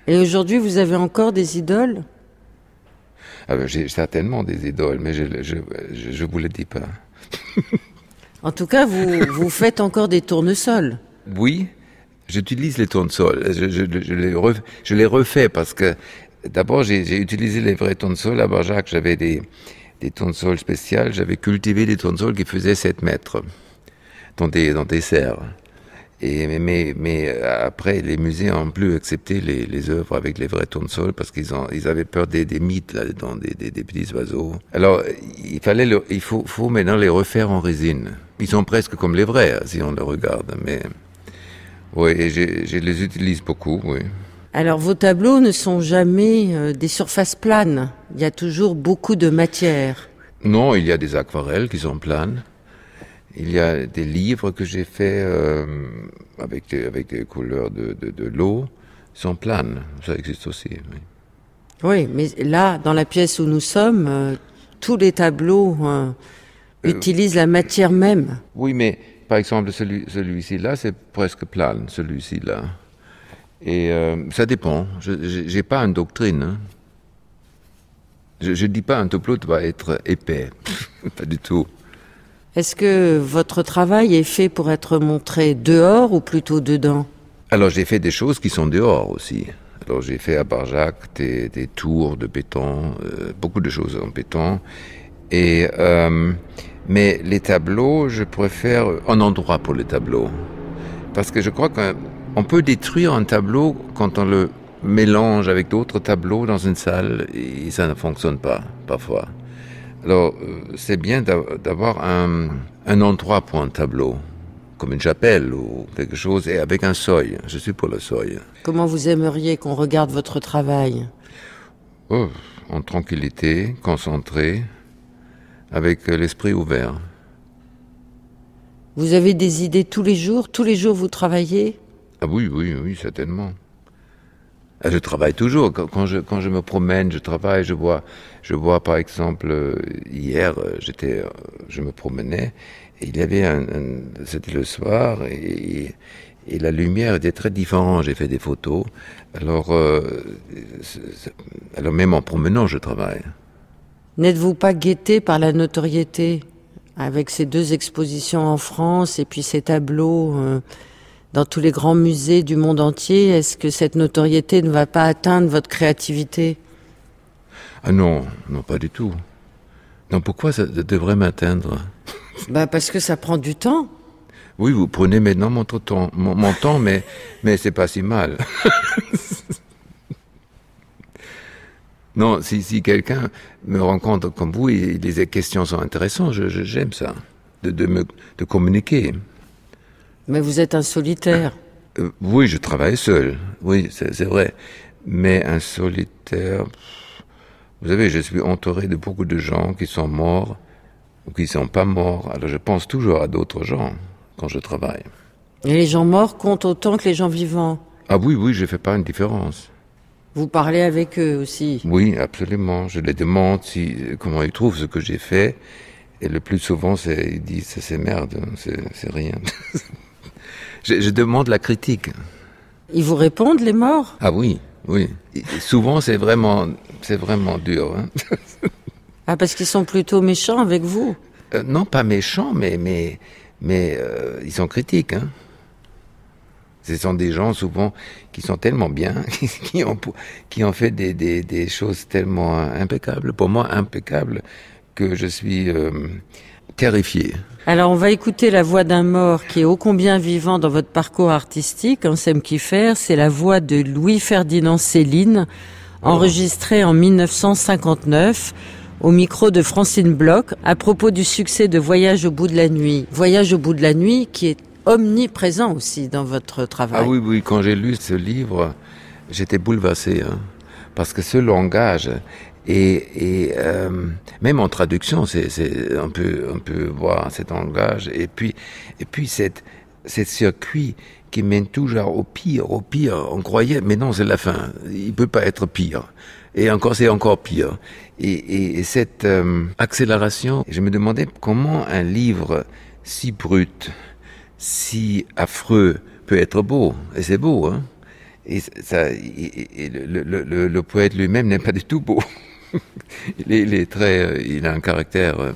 et aujourd'hui, vous avez encore des idoles? Ah ben, J'ai certainement des idoles, mais je ne je, je, je, vous le dis pas. en tout cas, vous, vous faites encore des tournesols. Oui, j'utilise les tournesols. Je, je, je, les refais, je les refais parce que d'abord, j'ai utilisé les vrais tournesols. À Barjac, j'avais des, des tournesols spéciales. J'avais cultivé des tournesols qui faisaient 7 mètres dans des, dans des serres. Et, mais, mais, mais, après, les musées ont plus accepté les, les œuvres avec les vrais tournesols parce qu'ils ont, ils avaient peur des, des mythes là-dedans, des, des, des, petits oiseaux. Alors, il fallait, le, il faut, faut maintenant les refaire en résine. Ils sont presque comme les vrais, si on les regarde, mais oui, je les utilise beaucoup, oui. Alors, vos tableaux ne sont jamais euh, des surfaces planes. Il y a toujours beaucoup de matière. Non, il y a des aquarelles qui sont planes. Il y a des livres que j'ai faits euh, avec, des, avec des couleurs de, de, de l'eau, sont planes. Ça existe aussi. Oui. oui, mais là, dans la pièce où nous sommes, euh, tous les tableaux euh, utilisent la matière même. Oui, mais par exemple, celui, celui-ci là, c'est presque plane, celui-ci là. Et ça dépend. Je n'ai pas une doctrine. Hein. Je ne dis pas un tableau doit être épais. pas du tout. Est-ce que votre travail est fait pour être montré dehors ou plutôt dedans Alors j'ai fait des choses qui sont dehors aussi. Alors j'ai fait à Barjac des, tours de béton, euh, beaucoup de choses en béton. Et euh, mais les tableaux, je préfère un endroit pour les tableaux, parce que je crois qu'on peut détruire un tableau quand on le mélange avec d'autres tableaux dans une salle et ça ne fonctionne pas parfois. Alors euh, c'est bien d'avoir un, un endroit pour un tableau comme une chapelle ou quelque chose, et avec un seuil. Je suis pour le seuil. Comment vous aimeriez qu'on regarde votre travail? Oh, En tranquillité, concentré, avec l'esprit ouvert. Vous avez des idées tous les jours? Tous les jours vous travaillez? Ah oui, oui, oui, certainement. Ah, je travaille toujours. Quand je, quand je me promène, je travaille, je vois, je vois par exemple, euh, hier, euh, j'étais, euh, je me promenais il y avait c'était le soir et, et, la lumière était très différente. J'ai fait des photos. Alors, alors même en promenant, je travaille. N'êtes-vous pas guetté par la notoriété avec ces deux expositions en France et puis ces tableaux dans tous les grands musées du monde entier Est-ce que cette notoriété ne va pas atteindre votre créativité? Ah non, non, pas du tout. Non, pourquoi ça devrait m'atteindre? Bah parce que ça prend du temps. Oui, vous prenez maintenant mon temps, mon, temps mais, mais c'est pas si mal. non, si, si quelqu'un me rencontre comme vous et les questions sont intéressantes, j'aime je, j'aime ça, de, de, me, de communiquer. Mais vous êtes un solitaire. Euh, oui, je travaille seul, oui, c'est vrai. Mais un solitaire, vous savez, je suis entouré de beaucoup de gens qui sont morts ou qui ne sont pas morts. Alors je pense toujours à d'autres gens quand je travaille. Et les gens morts comptent autant que les gens vivants Ah oui, oui, je ne fais pas une différence. Vous parlez avec eux aussi Oui, absolument. Je les demande si, comment ils trouvent ce que j'ai fait. Et le plus souvent, ils disent c'est merde, c'est rien. je, je, demande la critique. Ils vous répondent, les morts? Ah oui, oui. Et souvent, c'est vraiment, c'est vraiment dur. Hein Ah, parce qu'ils sont plutôt méchants avec vous euh, Non, pas méchants, mais, mais, mais euh, ils sont critiques. Hein. Ce sont des gens souvent qui sont tellement bien, qui ont, qui ont fait des, des, des choses tellement impeccables, pour moi impeccables, que je suis euh, terrifié. Alors on va écouter la voix d'un mort qui est ô combien vivant dans votre parcours artistique, Ansem Kiffer, c'est la voix de Louis-Ferdinand Céline, enregistrée en 1959 au micro de Francine Bloch à propos du succès de Voyage au bout de la nuit. Voyage au bout de la nuit qui est omniprésent aussi dans votre travail. Ah oui, oui, quand j'ai lu ce livre, j'étais bouleversé, hein, parce que ce langage et, et euh, même en traduction, c'est, on peut on peut voir cet langage et puis et puis cette cette circuit qui mène toujours au pire, au pire. On croyait, mais non, c'est la fin. Il peut pas être pire. Et encore, c'est encore pire. Et, et, cette euh, accélération, je me demandais comment un livre si brut, si affreux peut être beau. Et c'est beau, hein. Et, le, poète lui-même n'est pas du tout beau. il, est, très, euh, il a un caractère euh,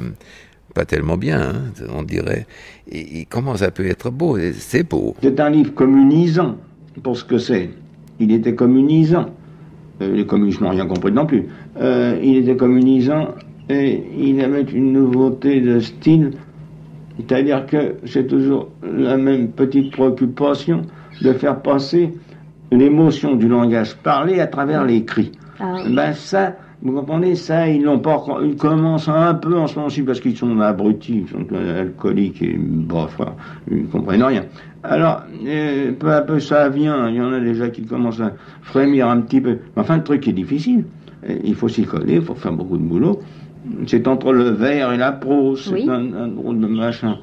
pas tellement bien, hein, on dirait. Et, comment ça peut être beau? C'est beau. C'est un livre communisant pour ce que c'est. Il était communisant. Euh, les communistes n'ont rien compris non plus. Euh, il était communisant et il avait une nouveauté de style, c'est-à-dire que c'est toujours la même petite préoccupation de faire passer l'émotion du langage parlé à travers les cris. Ah ben ça, vous comprenez ça Ils n'ont pas. Ils commencent un peu en ce moment-ci parce qu'ils sont abrutis, ils sont alcooliques et bref, ils ne comprennent rien. Alors, euh, peu à peu, ça vient. Il y en a déjà qui commencent à frémir un petit peu. Mais enfin, le truc est difficile. Il faut s'y coller, il faut faire beaucoup de boulot. C'est entre le verre et la prose, c'est un, drôle de machin.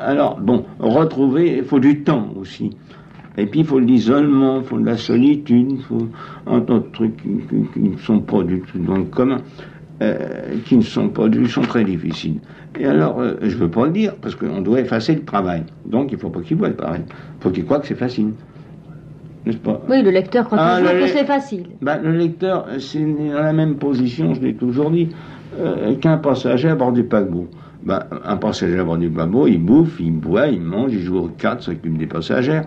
Alors, bon, retrouver, il faut du temps aussi. Et puis il faut l'isolement, il faut de la solitude, il faut un tas de trucs qui, ne sont pas du tout dans le commun, euh, qui ne sont pas du tout, sont très difficiles. Et alors, euh, je ne veux pas le dire, parce qu'on doit effacer le travail. Donc il ne faut pas qu'il voit le travail. Il faut qu'il croit que c'est facile. N'est-ce pas? Oui, le lecteur croit ah, toujours que c'est facile. Ben, le lecteur, c'est dans la même position, je l'ai toujours dit, euh, qu'un passager à bord du paquebot. Ben, un passager à bord du paquebot, il bouffe, il boit, il mange, il joue aux cartes, s'occupe des passagers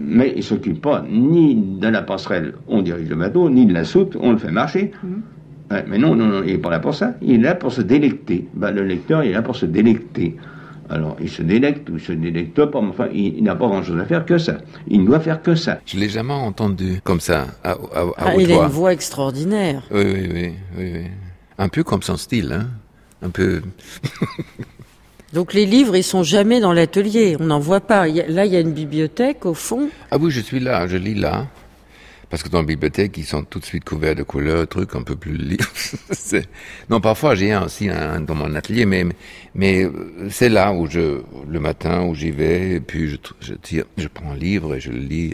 mais il s'occupe pas ni de la passerelle, on dirige le bateau, ni de la soute, on le fait marcher. Mhm. mais non, non, non, il n'est pas là pour ça. Il est là pour se délecter. Ben, le lecteur, il est là pour se délecter. Alors, il se délecte ou il se délecte pas, mais enfin, il, n'a pas grand-chose à faire que ça. Il ne doit faire que ça. Je l'ai jamais entendu comme ça, à, à, ah, Il a une voix extraordinaire. Oui, oui, oui, oui, oui. Un peu comme son style, hein. Un peu... Donc les livres, ils sont jamais dans l'atelier, on n'en voit pas. là, il y a une bibliothèque au fond. Ah oui, je suis là, je lis là. Parce que dans la bibliothèque, ils sont tout de suite couverts de couleurs, trucs un peu plus libres. non, parfois j'ai un aussi un, dans mon atelier, mais mais euh, c'est là où je le matin où j'y vais, et puis je je, tire, je prends un livre et je le lis.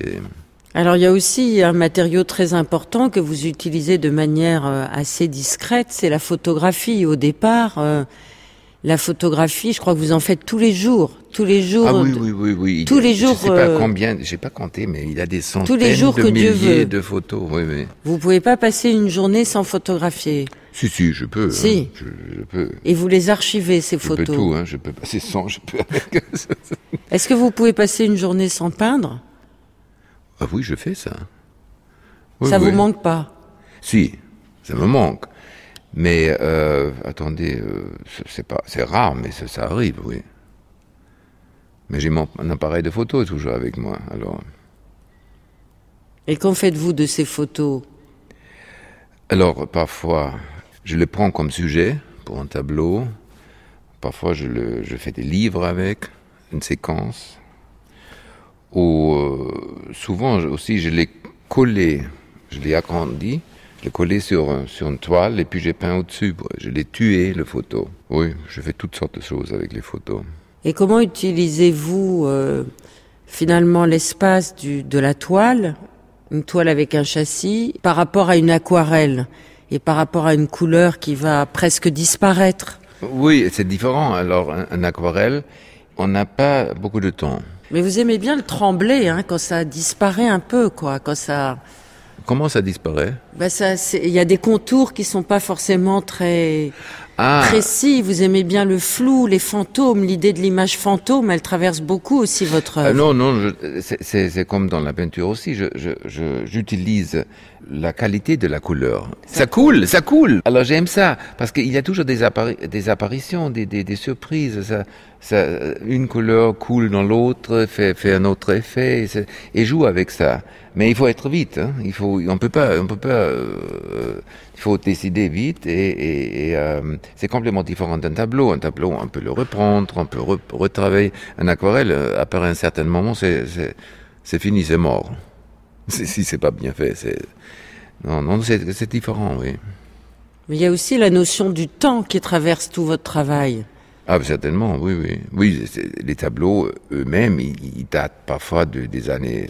Alors il y a aussi un matériau très important que vous utilisez de manière euh, assez discrète, c'est la photographie. Au départ, euh, la photographie, je crois que vous en faites tous les jours, tous les jours. Ah oui, oui, oui, oui. Tous les jours. Je sais pas euh, combien, j'ai pas compté, mais il a des centaines tous les jours de que milliers Dieu veut. de photos. Oui, oui. Vous pouvez pas passer une journée sans photographier. Si, si, je peux. Hein. Si. je, peux. Et vous les archivez, ces photos. Je peux tout, hein. Je peux passer sans, je peux Est-ce que vous pouvez passer une journée sans peindre? Ah oui, je fais ça. ça vous manque pas? Si, ça me manque. Mais euh, attendez, euh, c'est pas, c'est rare, mais ça, ça, arrive, oui. Mais j'ai mon un appareil de photo toujours avec moi, alors. Et qu'en faites-vous de ces photos? Alors parfois, je les prends comme sujet pour un tableau. Parfois, je, le, je fais des livres avec une séquence. Ou euh, souvent aussi, je les collé, je les agrandis l'ai collé sur, sur une toile et puis j'ai peint au-dessus. Je l'ai tué, le photo. Oui, je fais toutes sortes de choses avec les photos. Et comment utilisez-vous euh, finalement l'espace de la toile, une toile avec un châssis, par rapport à une aquarelle et par rapport à une couleur qui va presque disparaître? Oui, c'est différent. Alors, un, aquarelle, on n'a pas beaucoup de temps. Mais vous aimez bien le trembler, hein, quand ça disparaît un peu, quoi, quand ça... Comment ça disparaît bah ça, Il y a des contours qui sont pas forcément très ah. précis. Vous aimez bien le flou, les fantômes. L'idée de l'image fantôme, elle traverse beaucoup aussi votre œuvre. non, non, c'est comme dans la peinture aussi. J'utilise je, la qualité de la couleur. Ça, coule, ça coule. Alors j'aime ça parce qu'il y a toujours des, des apparitions, des, des, des surprises. Ça, ça, une couleur coule dans l'autre, fait, fait un autre effet et, joue avec ça. Mais il faut être vite. Hein. Il faut, on peut pas, on peut pas. Euh, il faut décider vite et, et, euh, c'est complètement différent d'un tableau. Un tableau, on peut le reprendre, on peut retravailler. Un aquarelle, euh, après un certain moment, c'est fini, c'est mort. Si c'est pas bien fait, c'est non, non, c'est différent, oui. Mais il y a aussi la notion du temps qui traverse tout votre travail. Ah, certainement, oui, oui. Oui, les tableaux eux-mêmes, ils, datent parfois de, des années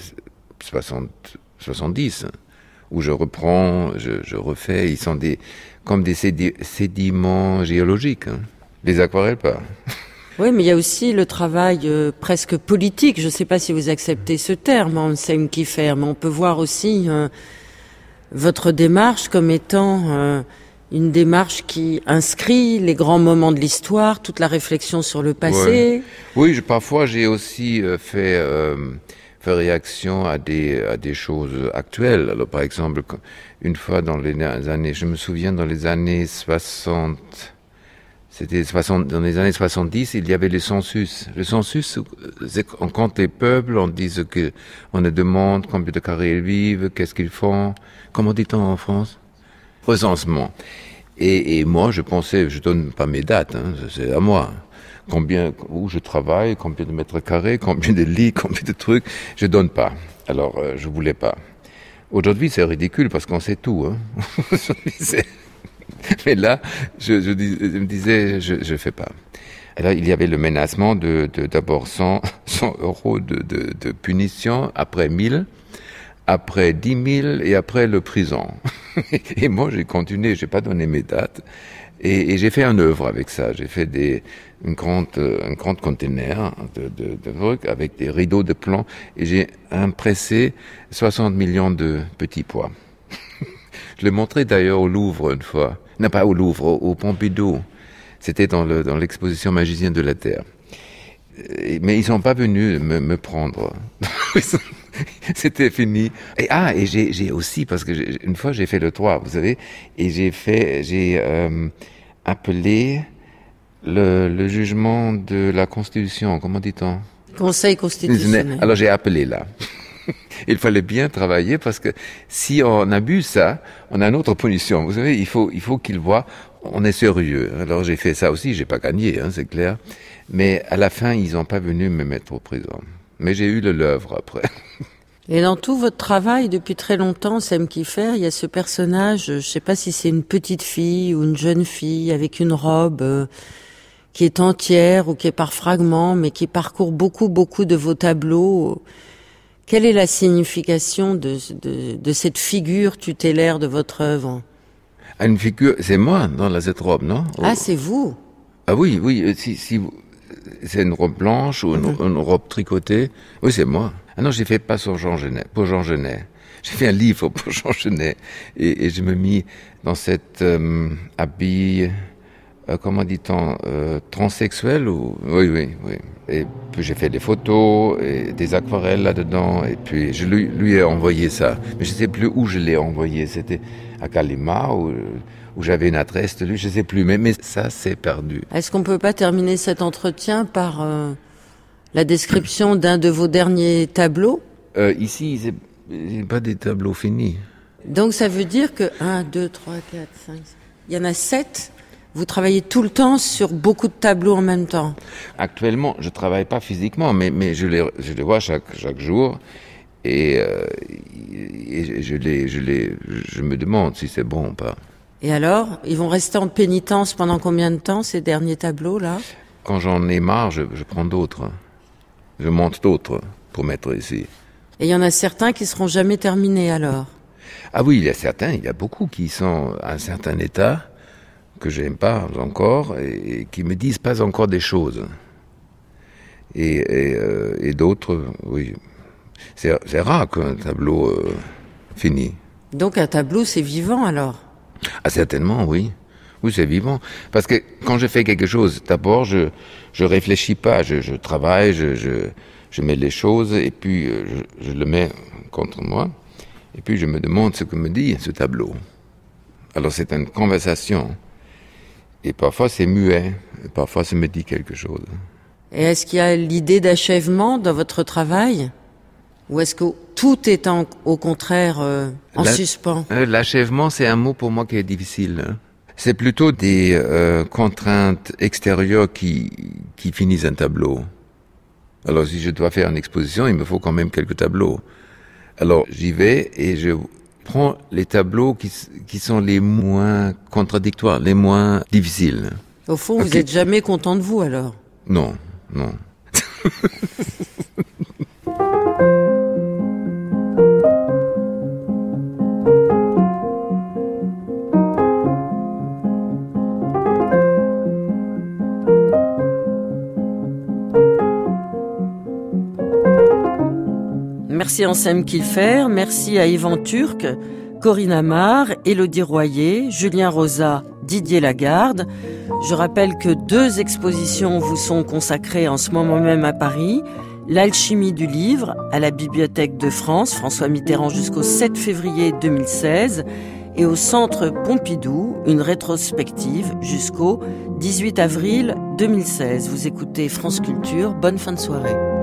60, 70, où je reprends, je, refais. Ils sont des, comme des sédiments géologiques. Hein. Les aquarelles, pas. Oui, mais il y a aussi le travail euh, presque politique. Je ne sais pas si vous acceptez ce terme, on sait qui faire, mais on peut voir aussi euh, votre démarche comme étant euh, une démarche qui inscrit les grands moments de l'histoire, toute la réflexion sur le passé. Oui, parfois j'ai aussi fait, réaction à des, à des choses actuelles. Alors par exemple, une fois dans les années, je me souviens dans les années 60, c'était dans les années 70, il y avait le census. Le census, on compte les peuples, on dit que, on les demande combien de carrés ils vivent, qu'est-ce qu'ils font. Comment dit-on en France? Recensement. Et, et, moi, je pensais, je donne pas mes dates, hein, c'est à moi. Combien, où je travaille, combien de mètres carrés, combien de lits, combien de trucs, je donne pas. Alors, euh, je voulais pas. Aujourd'hui, c'est ridicule parce qu'on sait tout. Hein. Mais là, je, je, me disais, je ne fais pas. Alors, il y avait le menacement de d'abord 100, 100 euros de, de, de, punition, après 1000, après 10 000 et après le prison. et moi, j'ai continué, j'ai pas donné mes dates. Et, et j'ai fait un œuvre avec ça. J'ai fait des, une grande, un grand conteneur de, de, de trucs avec des rideaux de plomb et j'ai impressé 60 millions de petits pois. Je l'ai montré d'ailleurs au Louvre une fois. Non, pas au Louvre, au, Pompidou. C'était dans l'exposition Magicien de la Terre. mais ils sont pas venus me, me prendre. C'était fini. Et ah, et j'ai aussi parce que une fois j'ai fait le 3, vous savez, et j'ai fait, j'ai euh, appelé le, le, jugement de la Constitution. Comment dit-on? Conseil constitutionnel. Alors j'ai appelé là. il fallait bien travailler parce que si on abuse ça, on a une autre punition. Vous savez, il faut, il faut qu'il voit, on est sérieux. Alors j'ai fait ça aussi, j'ai pas gagné, hein, c'est clair. Mais à la fin, ils n'ont pas venu me mettre au prison. Mais j'ai eu le leuvre après. Et dans tout votre travail depuis très longtemps, Sam Kiffer, il y a ce personnage, je sais pas si c'est une petite fille ou une jeune fille avec une robe euh, qui est entière ou qui est par fragments, mais qui parcourt beaucoup, beaucoup de vos tableaux. Quelle est la signification de, de, de cette figure tutélaire de votre œuvre? Ah, Une figure, c'est moi dans la cette robe, non? Ah, c'est vous? Ah oui, oui, euh, si, si c'est une robe blanche ou une, mhm. une robe tricotée, oui, c'est moi. Ah non, j'ai fait pas sur Jean Genet, pour Jean Genet. J'ai fait un livre pour Jean Genet et, et je me mis dans cette euh, habit, euh, comment dit-on, euh, transsexuel ou oui, oui, oui. Et puis j'ai fait des photos et des aquarelles là-dedans et puis je lui, lui ai envoyé ça. Mais je sais plus où je l'ai envoyé. C'était à Kalima ou où j'avais une adresse de lui, je sais plus. Mais, mais ça, c'est perdu. Est-ce qu'on peut pas terminer cet entretien par euh, la description d'un de vos derniers tableaux? Euh, Ici, c'est pas des tableaux finis. Donc ça veut dire que 1, 2, 3, 4, 5, il y en a 7 vous travaillez tout le temps sur beaucoup de tableaux en même temps Actuellement, je travaille pas physiquement, mais, mais je, les, je les vois chaque, chaque jour. Et, euh, et je, les, je, les, je me demande si c'est bon ou pas. Et alors, ils vont rester en pénitence pendant combien de temps, ces derniers tableaux-là Quand j'en ai marre, je, je prends d'autres. Je monte d'autres pour mettre ici. Et il y en a certains qui seront jamais terminés alors? Ah oui, il y a certains, il y a beaucoup qui sont à un certain état que j'aime pas encore et, qui me disent pas encore des choses. Et, et, euh, et d'autres, oui. C'est rare qu'un tableau euh, finit. Donc un tableau, c'est vivant alors? Ah, certainement, oui. Oui, c'est vivant. Parce que quand je fais quelque chose, d'abord, je je réfléchis pas, je, je travaille, je, je, mets les choses et puis euh, je, je, le mets contre moi. Et puis je me demande ce que me dit ce tableau. Alors c'est une conversation. Et parfois c'est muet, et parfois ça me dit quelque chose. Et est-ce qu'il y a l'idée d'achèvement dans votre travail? Ou est-ce que tout est en, au contraire euh, en La, suspens? euh, L'achèvement, c'est un mot pour moi qui est difficile. Hein. C'est plutôt des euh, contraintes extérieures qui, qui finissent un tableau. Alors si je dois faire une exposition, il me faut quand même quelques tableaux. Alors j'y vais et je prends les tableaux qui, qui sont les moins contradictoires, les moins difficiles. Au fond, okay. vous n'êtes jamais content de vous alors? Non, non. Merci Anselme Kilfer, merci à Yvan Turc, Corinne Amar, Élodie Royer, Julien Rosa, Didier Lagarde. Je rappelle que deux expositions vous sont consacrées en ce moment même à Paris. L'alchimie du livre à la Bibliothèque de France, François Mitterrand jusqu'au 7 février 2016 et au Centre Pompidou, une rétrospective jusqu'au 18 avril 2016. Vous écoutez France Culture, bonne fin de soirée.